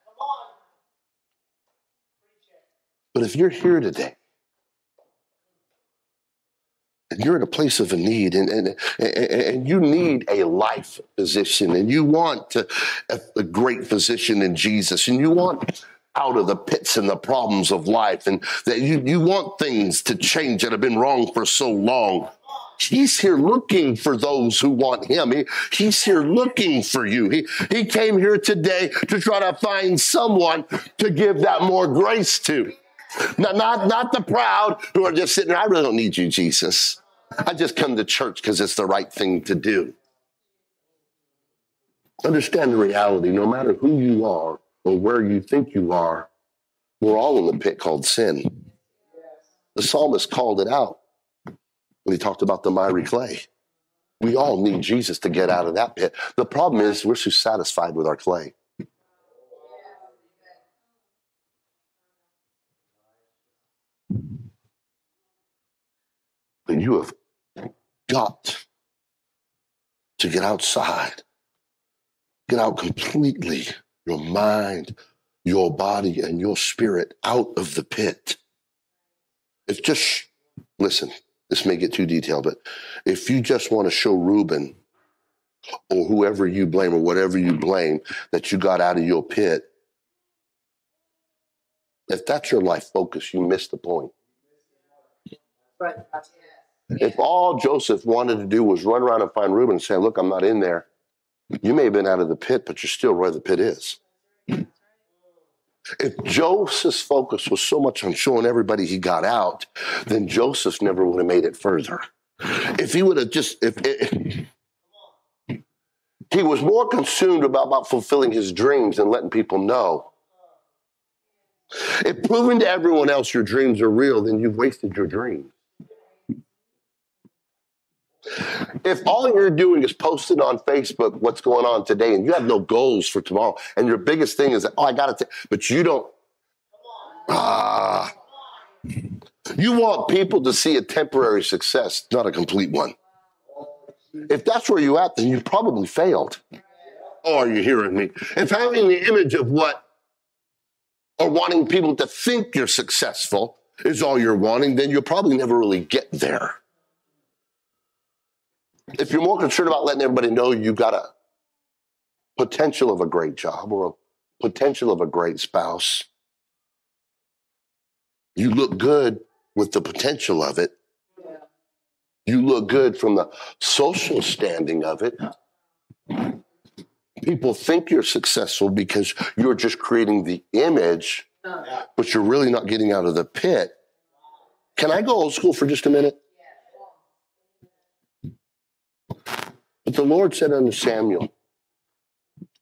But if you're here today and you're in a place of a need and, and, and you need a life position and you want a, a great position in Jesus and you want out of the pits and the problems of life and that you, you want things to change that have been wrong for so long. He's here looking for those who want him. He, he's here looking for you. He, he came here today to try to find someone to give that more grace to. Not, not, not the proud who are just sitting. I really don't need you, Jesus. I just come to church because it's the right thing to do. Understand the reality. No matter who you are or where you think you are, we're all in the pit called sin. The psalmist called it out when he talked about the miry clay. We all need Jesus to get out of that pit. The problem is we're so satisfied with our clay. But you have got to get outside, get out completely, your mind, your body, and your spirit out of the pit. It's just, listen, this may get too detailed, but if you just want to show Reuben or whoever you blame or whatever you blame that you got out of your pit, if that's your life focus, you miss the point. Right. If all Joseph wanted to do was run around and find Reuben and say, Look, I'm not in there, you may have been out of the pit, but you're still where the pit is. If Joseph's focus was so much on showing everybody he got out, then Joseph never would have made it further. If he would have just, if, he was more consumed about, about fulfilling his dreams and letting people know. If proving to everyone else your dreams are real, then you've wasted your dreams. If all you're doing is posting on Facebook what's going on today and you have no goals for tomorrow, and your biggest thing is that, oh, I got to, but you don't, ah, you want people to see a temporary success, not a complete one. If that's where you're at, then you probably failed. Oh, are you hearing me? If having the image of what, or wanting people to think you're successful is all you're wanting, then you'll probably never really get there if you're more concerned about letting everybody know you've got a potential of a great job or a potential of a great spouse, you look good with the potential of it. You look good from the social standing of it. People think you're successful because you're just creating the image, but you're really not getting out of the pit. Can I go old school for just a minute? The Lord said unto Samuel,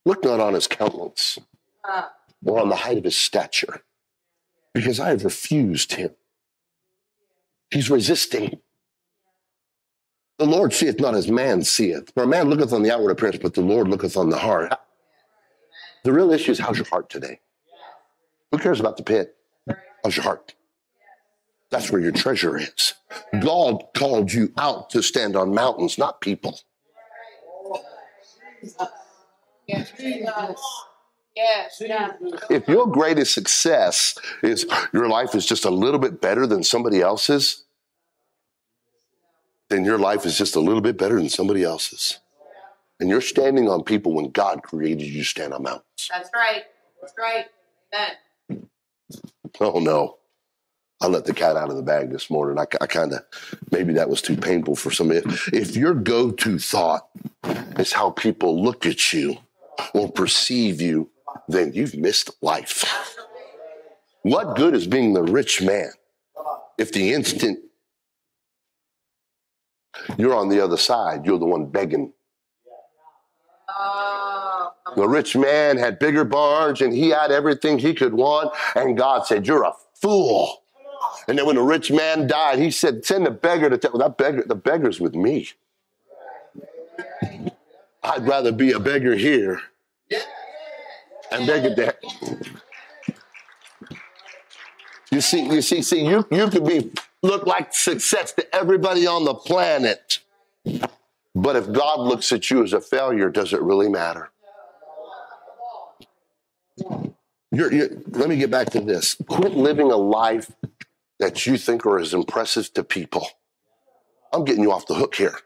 Look not on his countenance or on the height of his stature, because I have refused him. He's resisting. The Lord seeth not as man seeth. For a man looketh on the outward appearance, but the Lord looketh on the heart. The real issue is how's your heart today? Who cares about the pit? How's your heart? That's where your treasure is. God called you out to stand on mountains, not people. Yes, Yes, yes. If your greatest success is your life is just a little bit better than somebody else's, then your life is just a little bit better than somebody else's. And you're standing on people when God created you to stand on mountains. That's right. That's right. Amen. Oh no. I let the cat out of the bag this morning. I, I kind of, maybe that was too painful for somebody. If your go to thought is how people look at you or perceive you, then you've missed life. What good is being the rich man if the instant you're on the other side, you're the one begging. The rich man had bigger barns and he had everything he could want. And God said, You're a fool. And then when the rich man died, he said, Send the beggar to tell that beggar, the beggar's with me. I'd rather be a beggar here and beg it there. You see, you see, see, you, you could be look like success to everybody on the planet. But if God looks at you as a failure, does it really matter? You're, you're, let me get back to this. Quit living a life that you think are as impressive to people. I'm getting you off the hook here.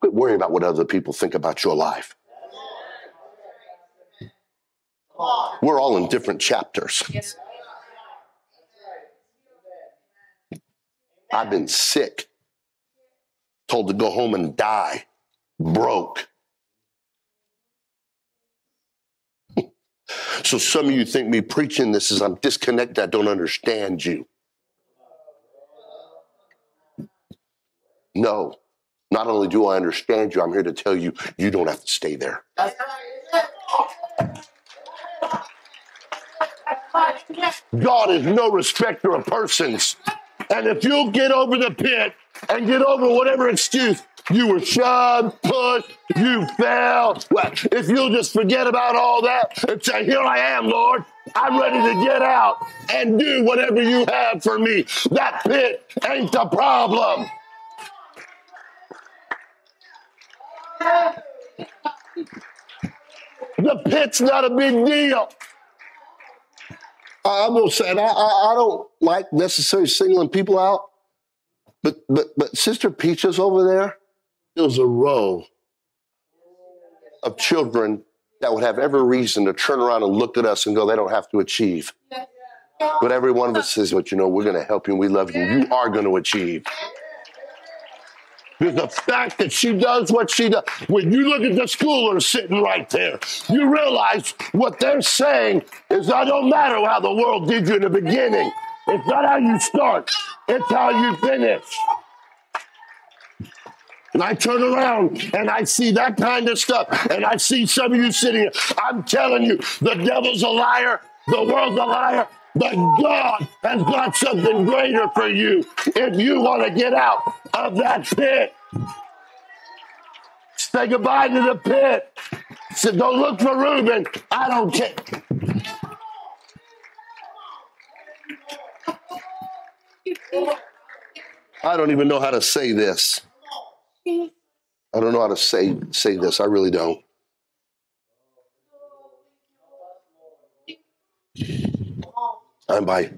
Quit worrying about what other people think about your life. We're all in different chapters. I've been sick, told to go home and die, broke. So some of you think me preaching this is I'm disconnected, I don't understand you. No, not only do I understand you, I'm here to tell you you don't have to stay there. God is no respecter of persons. And if you'll get over the pit and get over whatever excuse, you were shoved, pushed, you fell. If you'll just forget about all that and say, Here I am, Lord, I'm ready to get out and do whatever you have for me. That pit ain't the problem. The pit's not a big deal. I will say, I, I, I don't like necessarily singling people out, but but but Sister Peaches over there, there's a row of children that would have every reason to turn around and look at us and go, they don't have to achieve. But every one of us says, but you know, we're going to help you and we love you. You are going to achieve. The fact that she does what she does, when you look at the schoolers sitting right there, you realize what they're saying is I don't matter how the world did you in the beginning. It's not how you start, it's how you finish. And I turn around and I see that kind of stuff, and I see some of you sitting here. I'm telling you, the devil's a liar, the world's a liar, but God has got something greater for you if you want to get out of that pit. Say goodbye to the pit. So don't look for Reuben. I don't care. I don't even know how to say this. I don't know how to say say this. I really don't. I'm by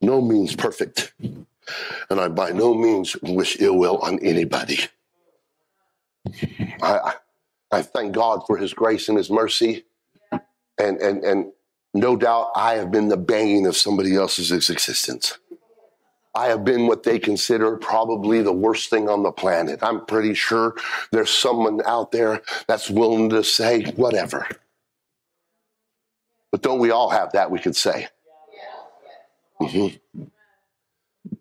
no means perfect, and I by no means wish ill will on anybody. I, I thank God for His grace and His mercy, and and and no doubt I have been the banging of somebody else's existence. I have been what they consider probably the worst thing on the planet. I'm pretty sure there's someone out there that's willing to say whatever. But don't we all have that we could say? Mhm.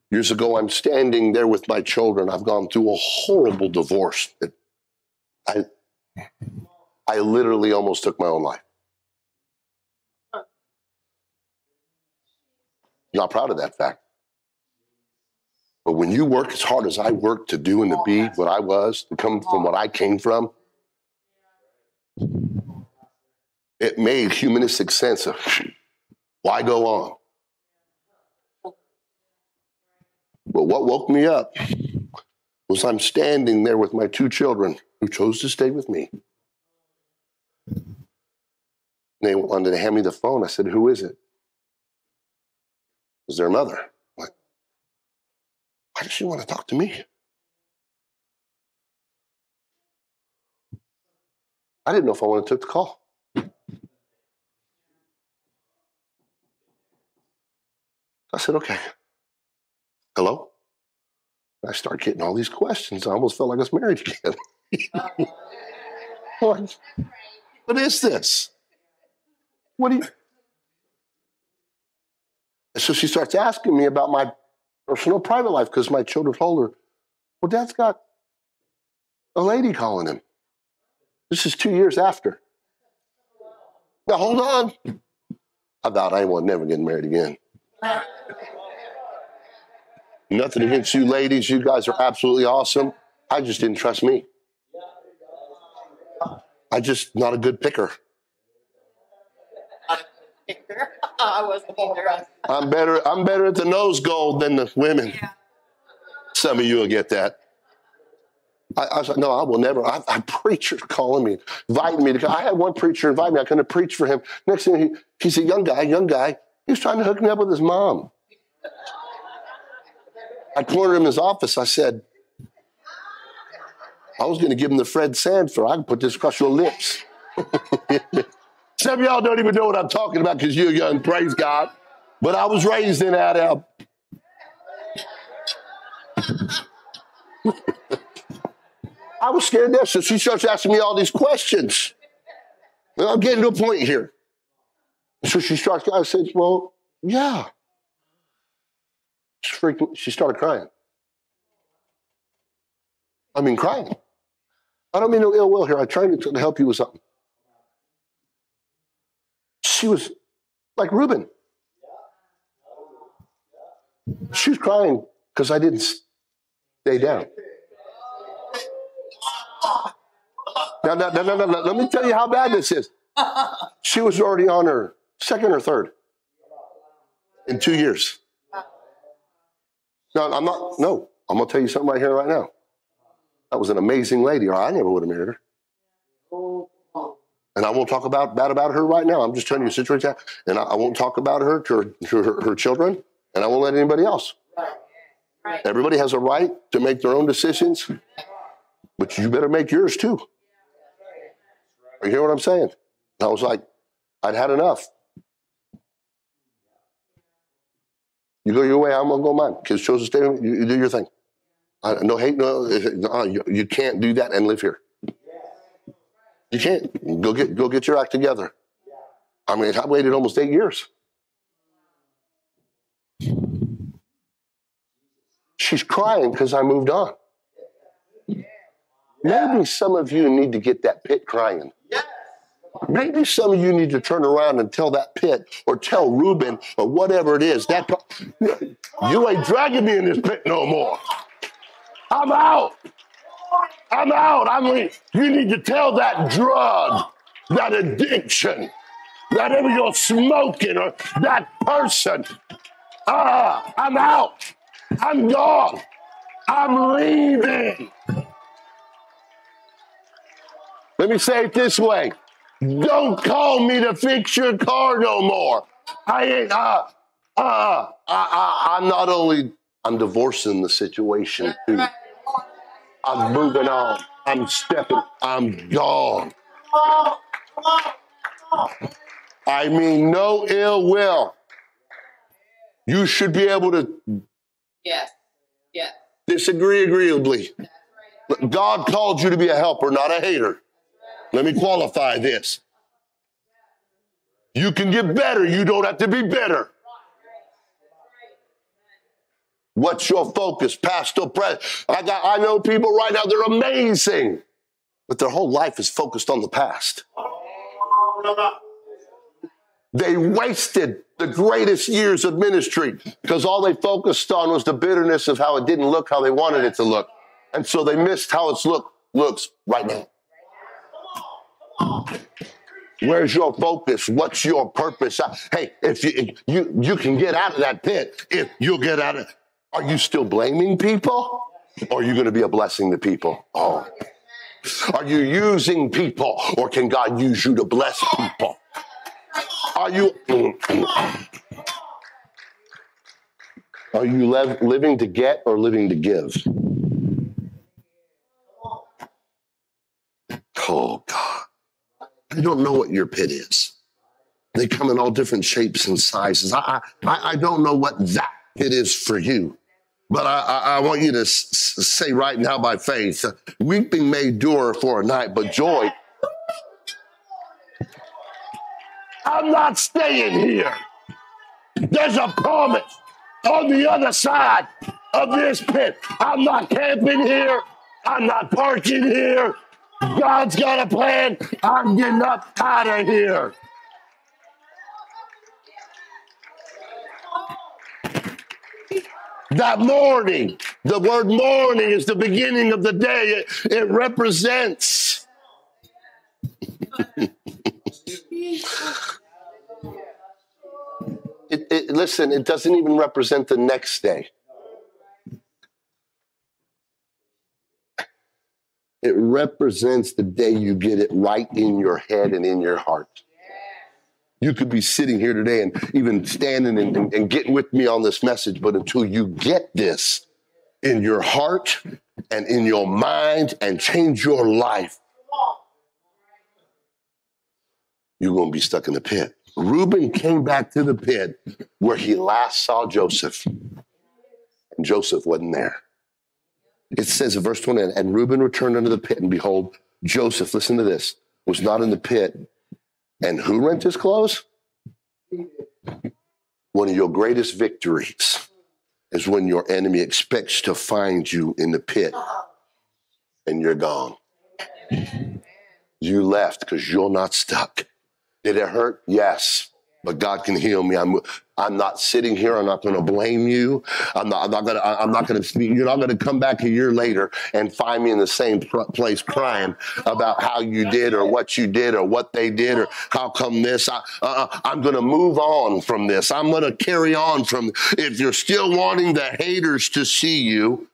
Years ago, I'm standing there with my children. I've gone through a horrible divorce. I, I literally almost took my own life. Not proud of that fact. But when you work as hard as I worked to do and to be what I was, to come from what I came from, it made humanistic sense of why go on. But what woke me up was I'm standing there with my two children who chose to stay with me. They wanted to hand me the phone. I said, Who is it? It was their mother. Why does she want to talk to me? I didn't know if I wanted to take the call. I said, okay. Hello? I start getting all these questions. I almost felt like I was married again. what, what is this? What do you? So she starts asking me about my personal private life because my children told her, well, dad's got a lady calling him. This is two years after. Now, hold on. I thought I was never getting married again. Nothing against you ladies. You guys are absolutely awesome. I just didn't trust me. I just not a good picker. I wasn't either. I'm better. I'm better at the nose gold than the women. Yeah. Some of you will get that. I, I was like, no, I will never. I, I preacher calling me, inviting me to Come. I had one preacher invite me. I couldn't preach for him. Next thing he, he's a young guy, young guy. He was trying to hook me up with his mom. I cornered him in his office. I said, I was going to give him the Fred Sanford. I can put this across your lips. Some of y'all don't even know what I'm talking about because you're young, praise God. But I was raised in that. Uh, I was scared there, so she starts asking me all these questions. I'm getting to a point here. So she starts, I said, Well, yeah. She, freaking, she started crying. I mean, crying. I don't mean no ill will here. I'm trying to help you with something. She was like Reuben. She was crying because I didn't stay down. Now, now, now, now, now, let me tell you how bad this is. She was already on her second or third in two years. No, I'm not. No, I'm gonna tell you something right here, right now. That was an amazing lady, or I never would have married her. And I won't talk about bad about her right now. I'm just telling you a situation, and I, I won't talk about her to, her to her, her children, and I won't let anybody else. Right. Everybody has a right to make their own decisions, but you better make yours too. You hear what I'm saying? I was like, I'd had enough. You go your way, I'm gonna go mine. Kids chose to stay. You, you do your thing. I, no hate, no. uh, you, you can't do that and live here. You can't. Go get go get your act together. I mean, I waited almost eight years. She's crying because I moved on. Maybe some of you need to get that pit crying. Maybe some of you need to turn around and tell that pit or tell Reuben or whatever it is. That you ain't dragging me in this pit no more. I'm out. I'm out. I'm leaving. You need to tell that drug, that addiction, that ever you're smoking or that person. Ah, I'm out. I'm gone. I'm leaving. Let me say it this way. Don't call me to fix your car no more. I ain't, uh, uh, I, I, I'm not only, I'm divorcing the situation too. I'm moving on. I'm stepping, I'm gone. I mean, no ill will. You should be able to Yes. Yes. disagree agreeably. God called you to be a helper, not a hater. Let me qualify this. You can get better, you don't have to be better. What's your focus, past or present? I got I know people right now, they're amazing, but their whole life is focused on the past. They wasted the greatest years of ministry because all they focused on was the bitterness of how it didn't look how they wanted it to look. And so they missed how it's look looks right now. Where's your focus? What's your purpose? Uh, Hey, if you you you can get out of that pit, if you'll get out of are you still blaming people? Or are you going to be a blessing to people? Oh. Are you using people or can God use you to bless people? Are you Are you lev- living to get or living to give? Oh God. I don't know what your pit is. They come in all different shapes and sizes. I, I, I don't know what that pit is for you. But I, I, want you to s- say right now by faith, weeping may endure for a night, but joy. I'm not staying here. There's a promise on the other side of this pit. I'm not camping here. I'm not parking here. God's got a plan. I'm getting up out of here. That morning, the word morning is the beginning of the day. It, it represents. It, it, listen, it doesn't even represent the next day. It represents the day you get it right in your head and in your heart. You could be sitting here today and even standing and, and, and getting with me on this message, but until you get this in your heart and in your mind and change your life, you're going to be stuck in the pit. Reuben came back to the pit where he last saw Joseph, and Joseph wasn't there. It says in verse 20, and Reuben returned unto the pit, and behold, Joseph, listen to this, was not in the pit. And who rent his clothes? One of your greatest victories is when your enemy expects to find you in the pit and you're gone. You left because you're not stuck. Did it hurt? Yes. But God can heal me. I'm I'm not sitting here. I'm not going to blame you. I'm not. I'm not going to. I'm not going to. You're not going to come back a year later and find me in the same place crying about how you did or what you did or what they did or how come this. I, uh, I'm going to move on from this. I'm going to carry on from. If you're still wanting the haters to see you,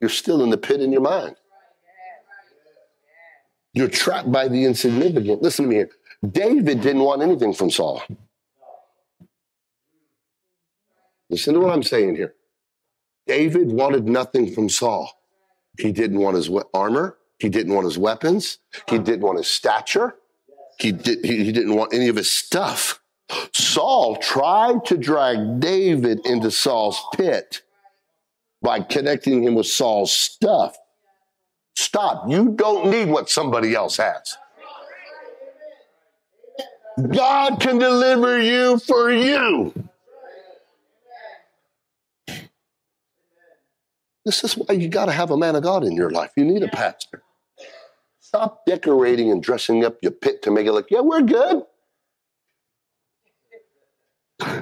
you're still in the pit in your mind. You're trapped by the insignificant. Listen to me here. David didn't want anything from Saul. Listen to what I'm saying here. David wanted nothing from Saul. He didn't want his armor. He didn't want his weapons. He didn't want his stature. He, did, he, he didn't want any of his stuff. Saul tried to drag David into Saul's pit by connecting him with Saul's stuff. Stop. You don't need what somebody else has. God can deliver you for you. This is why you got to have a man of God in your life. You need a pastor. Stop decorating and dressing up your pit to make it look, yeah, we're good.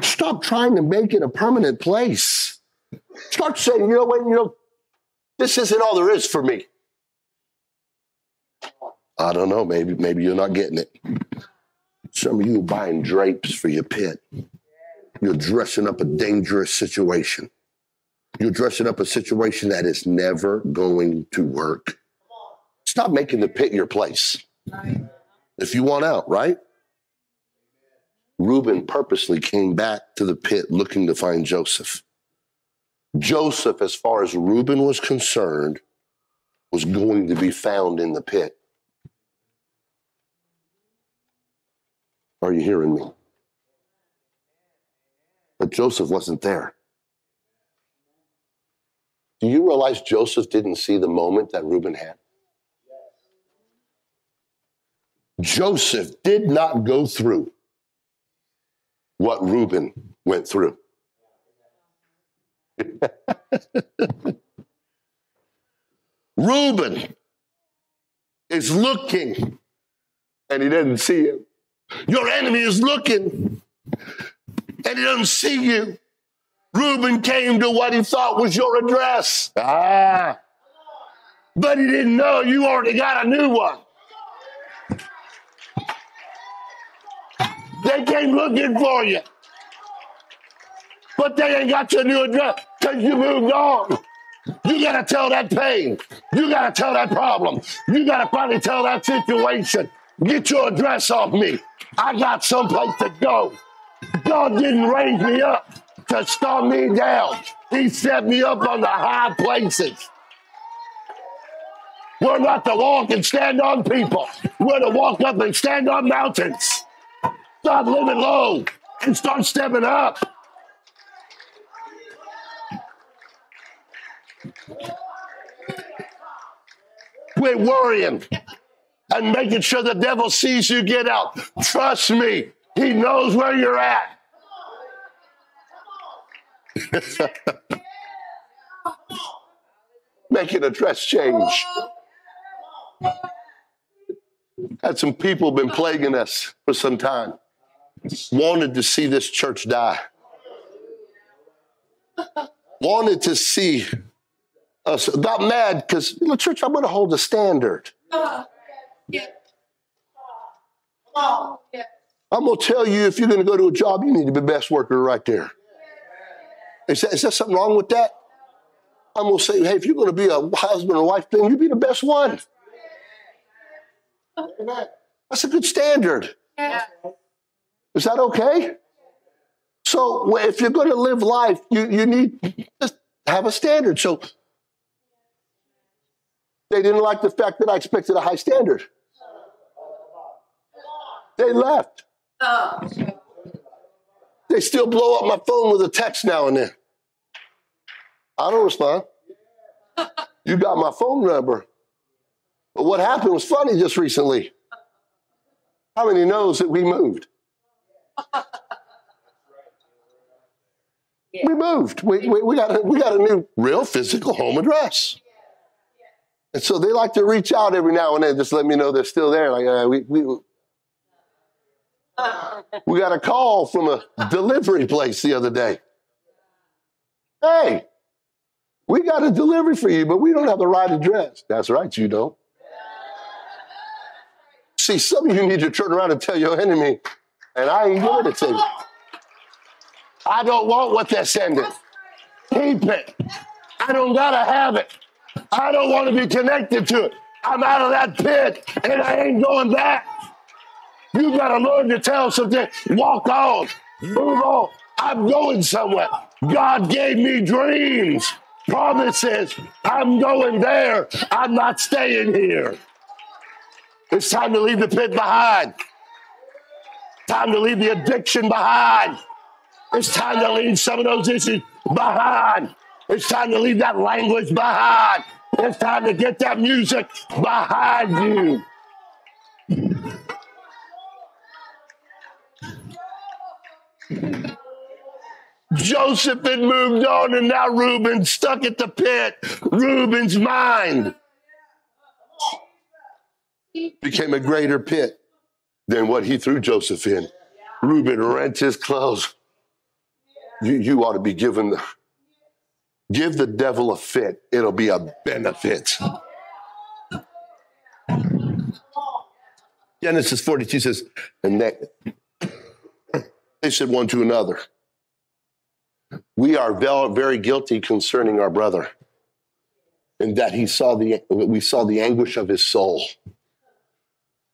Stop trying to make it a permanent place. Start saying, you know what, you know, this isn't all there is for me. I don't know, maybe, maybe you're not getting it. Some of you are buying drapes for your pit. You're dressing up a dangerous situation. You're dressing up a situation that is never going to work. Stop making the pit your place. If you want out, right? Reuben purposely came back to the pit looking to find Joseph. Joseph, as far as Reuben was concerned, was going to be found in the pit. Are you hearing me? But Joseph wasn't there. Do you realize Joseph didn't see the moment that Reuben had? Joseph did not go through what Reuben went through. Reuben is looking and he didn't see him. Your enemy is looking and he doesn't see you. Reuben came to what he thought was your address. Ah. But he didn't know you already got a new one. They came looking for you. But they ain't got your new address because you moved on. You got to tell that pain. You got to tell that problem. You got to finally tell that situation. Get your address off me. I got someplace to go. God didn't raise me up to stomp me down. He set me up on the high places. We're not to walk and stand on people. We're to walk up and stand on mountains. Stop living low and start stepping up. Quit worrying and making sure the devil sees you get out. Trust me, he knows where you're at. Making a dress change. Had some people been plaguing us for some time. Wanted to see this church die. Wanted to see us got mad because you know, church, I'm gonna hold a standard. I'm gonna tell you if you're gonna go to a job, you need to be best worker right there. Is, that, is there something wrong with that? I'm gonna say, hey, if you're gonna be a husband or wife, then you be the best one. That's a good standard. Yeah. Is that okay? So if you're gonna live life, you, you need to have a standard. So they didn't like the fact that I expected a high standard. They left. Oh. They still blow up my phone with a text now and then. I don't respond. You got my phone number. But what happened was funny just recently. How many knows that we moved? We moved. We, we, we, got a, we got a new real physical home address. And so they like to reach out every now and then, just let me know they're still there. Like, uh, we, we, we got a call from a delivery place the other day. Hey, we got a delivery for you, but we don't have the right address. That's right, you don't. See, some of you need to turn around and tell your enemy, and I ain't giving it to you. I don't want what they're sending. Keep it. I don't gotta have it. I don't want to be connected to it. I'm out of that pit, and I ain't going back. You gotta learn to tell something. Walk on. Move on. I'm going somewhere. God gave me dreams, promises. I'm going there. I'm not staying here. It's time to leave the pit behind. Time to leave the addiction behind. It's time to leave some of those issues behind. It's time to leave that language behind. It's time to get that music behind you. Joseph had moved on, and now Reuben's stuck at the pit. Reuben's mind became a greater pit than what he threw Joseph in. Reuben rent his clothes. You, you ought to be given, the, give the devil a fit. It'll be a benefit. Genesis 42 says, and they, they said one to another, we are very guilty concerning our brother, in that he saw the we saw the anguish of his soul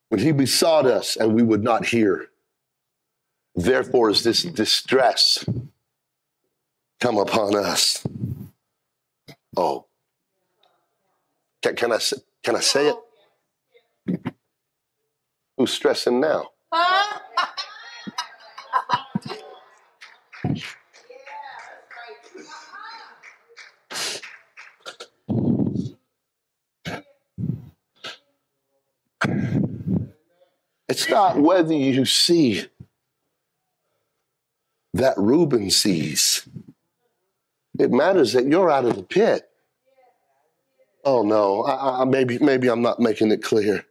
when he besought us and we would not hear. Therefore is this distress come upon us. Oh, can, can I can I say it? Who's stressing now? It's not whether you see that Reuben sees. It matters that you're out of the pit. Oh no, I, I, maybe maybe I'm not making it clear.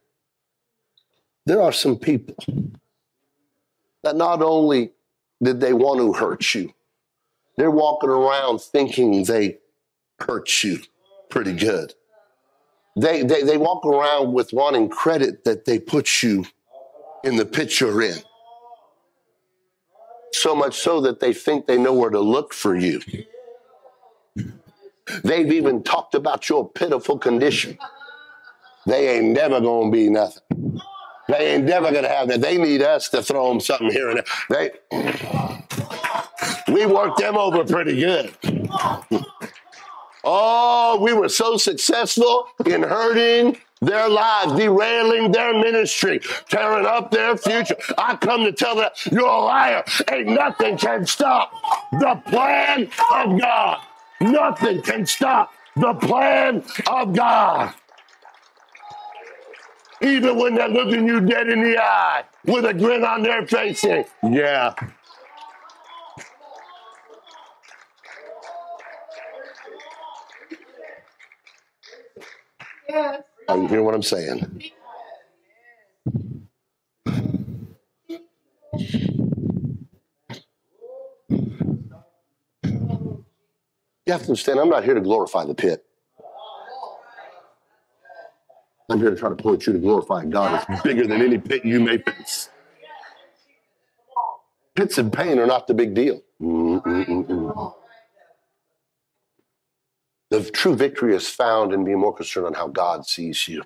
There are some people that not only did they want to hurt you, they're walking around thinking they hurt you pretty good. They, they, they walk around with wanting credit that they put you in the pit you're in. So much so that they think they know where to look for you. They've even talked about your pitiful condition. They ain't never gonna be nothing. They ain't never gonna have that. They need us to throw them something here and there. They, we worked them over pretty good. Oh, we were so successful in hurting their lives, derailing their ministry, tearing up their future. I come to tell them, you're a liar. Ain't nothing can stop the plan of God. Nothing can stop the plan of God. Even when they're looking you dead in the eye with a grin on their face saying, yeah. Yes. Are you hearing what I'm saying? You have to understand, I'm not here to glorify the pit. I'm here to try to point you to glorify God. It's bigger than any pit you may face. Pits and pain are not the big deal. Mm-mm-mm-mm. The true victory is found in being more concerned on how God sees you.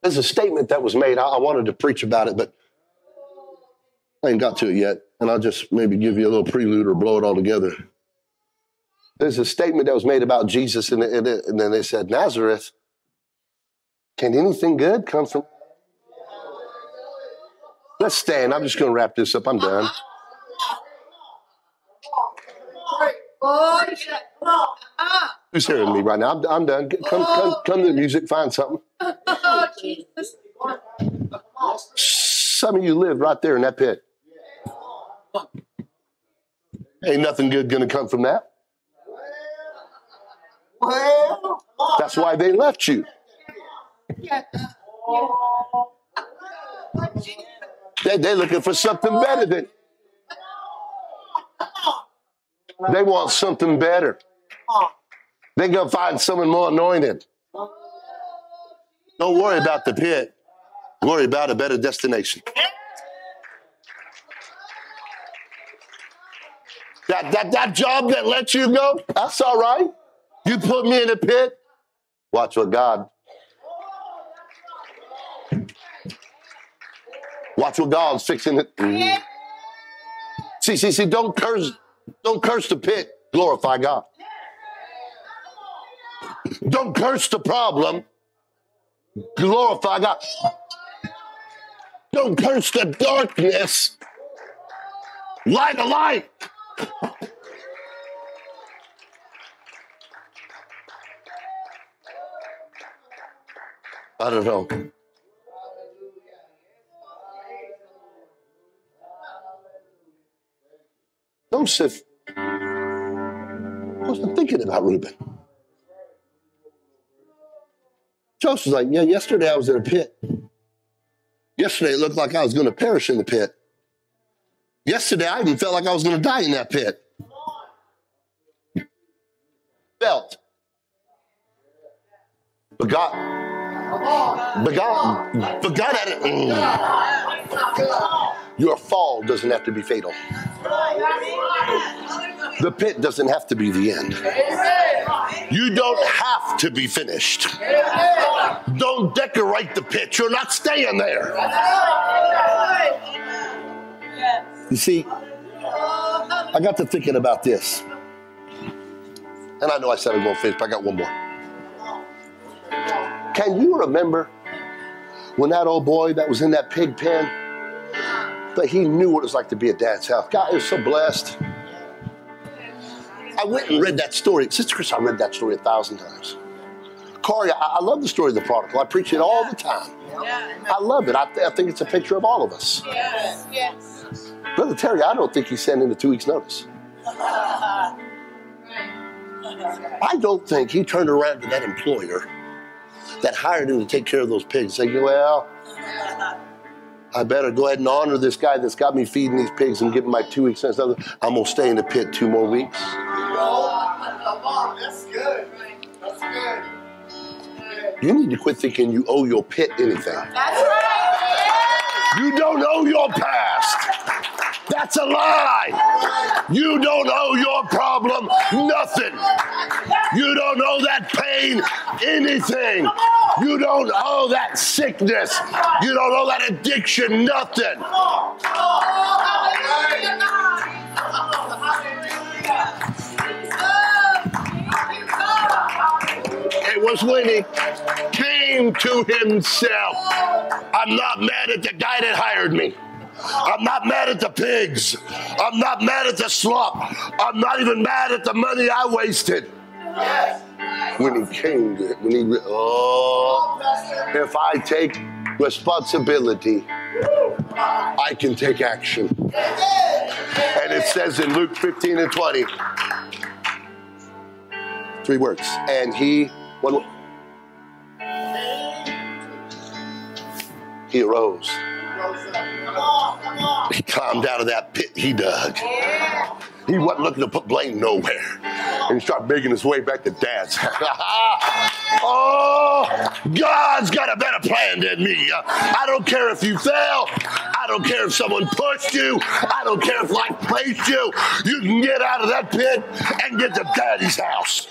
There's a statement that was made. I, I wanted to preach about it, but I ain't got to it yet. And I'll just maybe give you a little prelude or blow it all together. There's a statement that was made about Jesus, and, and, and then they said, Nazareth, can anything good come from? Let's stand. I'm just going to wrap this up. I'm done. Who's hearing me right now? I'm, I'm done. Come, come, come to the music. Find something. Some of you live right there in that pit. Ain't nothing good going to come from that. That's why they left you. They, they're looking for something better than. They want something better. They gonna find someone more anointed. Don't worry about the pit. Worry about a better destination. That, that, that job that let you go, that's all right. You put me in a pit. Watch what God. Watch what God's fixing it. Mm. See, see, see, don't curse, don't curse the pit. Glorify God. Don't curse the problem. Glorify God. Don't curse the darkness. Light a light. I don't know. Joseph wasn't thinking about Reuben. Joseph was like, Yeah, yesterday I was in a pit. Yesterday it looked like I was going to perish in the pit. Yesterday I even felt like I was going to die in that pit. Felt. But God, but God, but God it. Mm. Your fall doesn't have to be fatal. The pit doesn't have to be the end. You don't have to be finished. Don't decorate the pit. You're not staying there. You see, I got to thinking about this. And I know I said I'm won't finish, but I got one more. Can you remember when that old boy that was in that pig pen, that he knew what it was like to be at dad's house? God, he was so blessed. I went and read that story. Sister Chris, I read that story a thousand times. Corey, I, I love the story of the prodigal. I preach it all the time. I love it. I, th- I think it's a picture of all of us. Yes, yes. Brother Terry, I don't think he sent in a two weeks notice. I don't think he turned around to that employer that hired him to take care of those pigs and say, well, I better go ahead and honor this guy that's got me feeding these pigs and give him my two weeks. Notice. I'm going to stay in the pit two more weeks. That's good. That's good. You need to quit thinking you owe your pit anything. That's right. You don't owe your past. That's a lie. You don't owe your problem nothing. You don't owe that pain anything. You don't owe that sickness. You don't owe that addiction nothing. Oh, was when he came to himself. I'm not mad at the guy that hired me. I'm not mad at the pigs. I'm not mad at the slop. I'm not even mad at the money I wasted. When he came to it, when he, oh, if I take responsibility I can take action. And it says in Luke 15 and 20, three words. And he, one, he arose. He climbed out of that pit he dug. He wasn't looking to put blame nowhere. And he started making his way back to dad's. oh, God's got a better plan than me. I don't care if you fell. I don't care if someone pushed you. I don't care if life placed you. You can get out of that pit and get to daddy's house.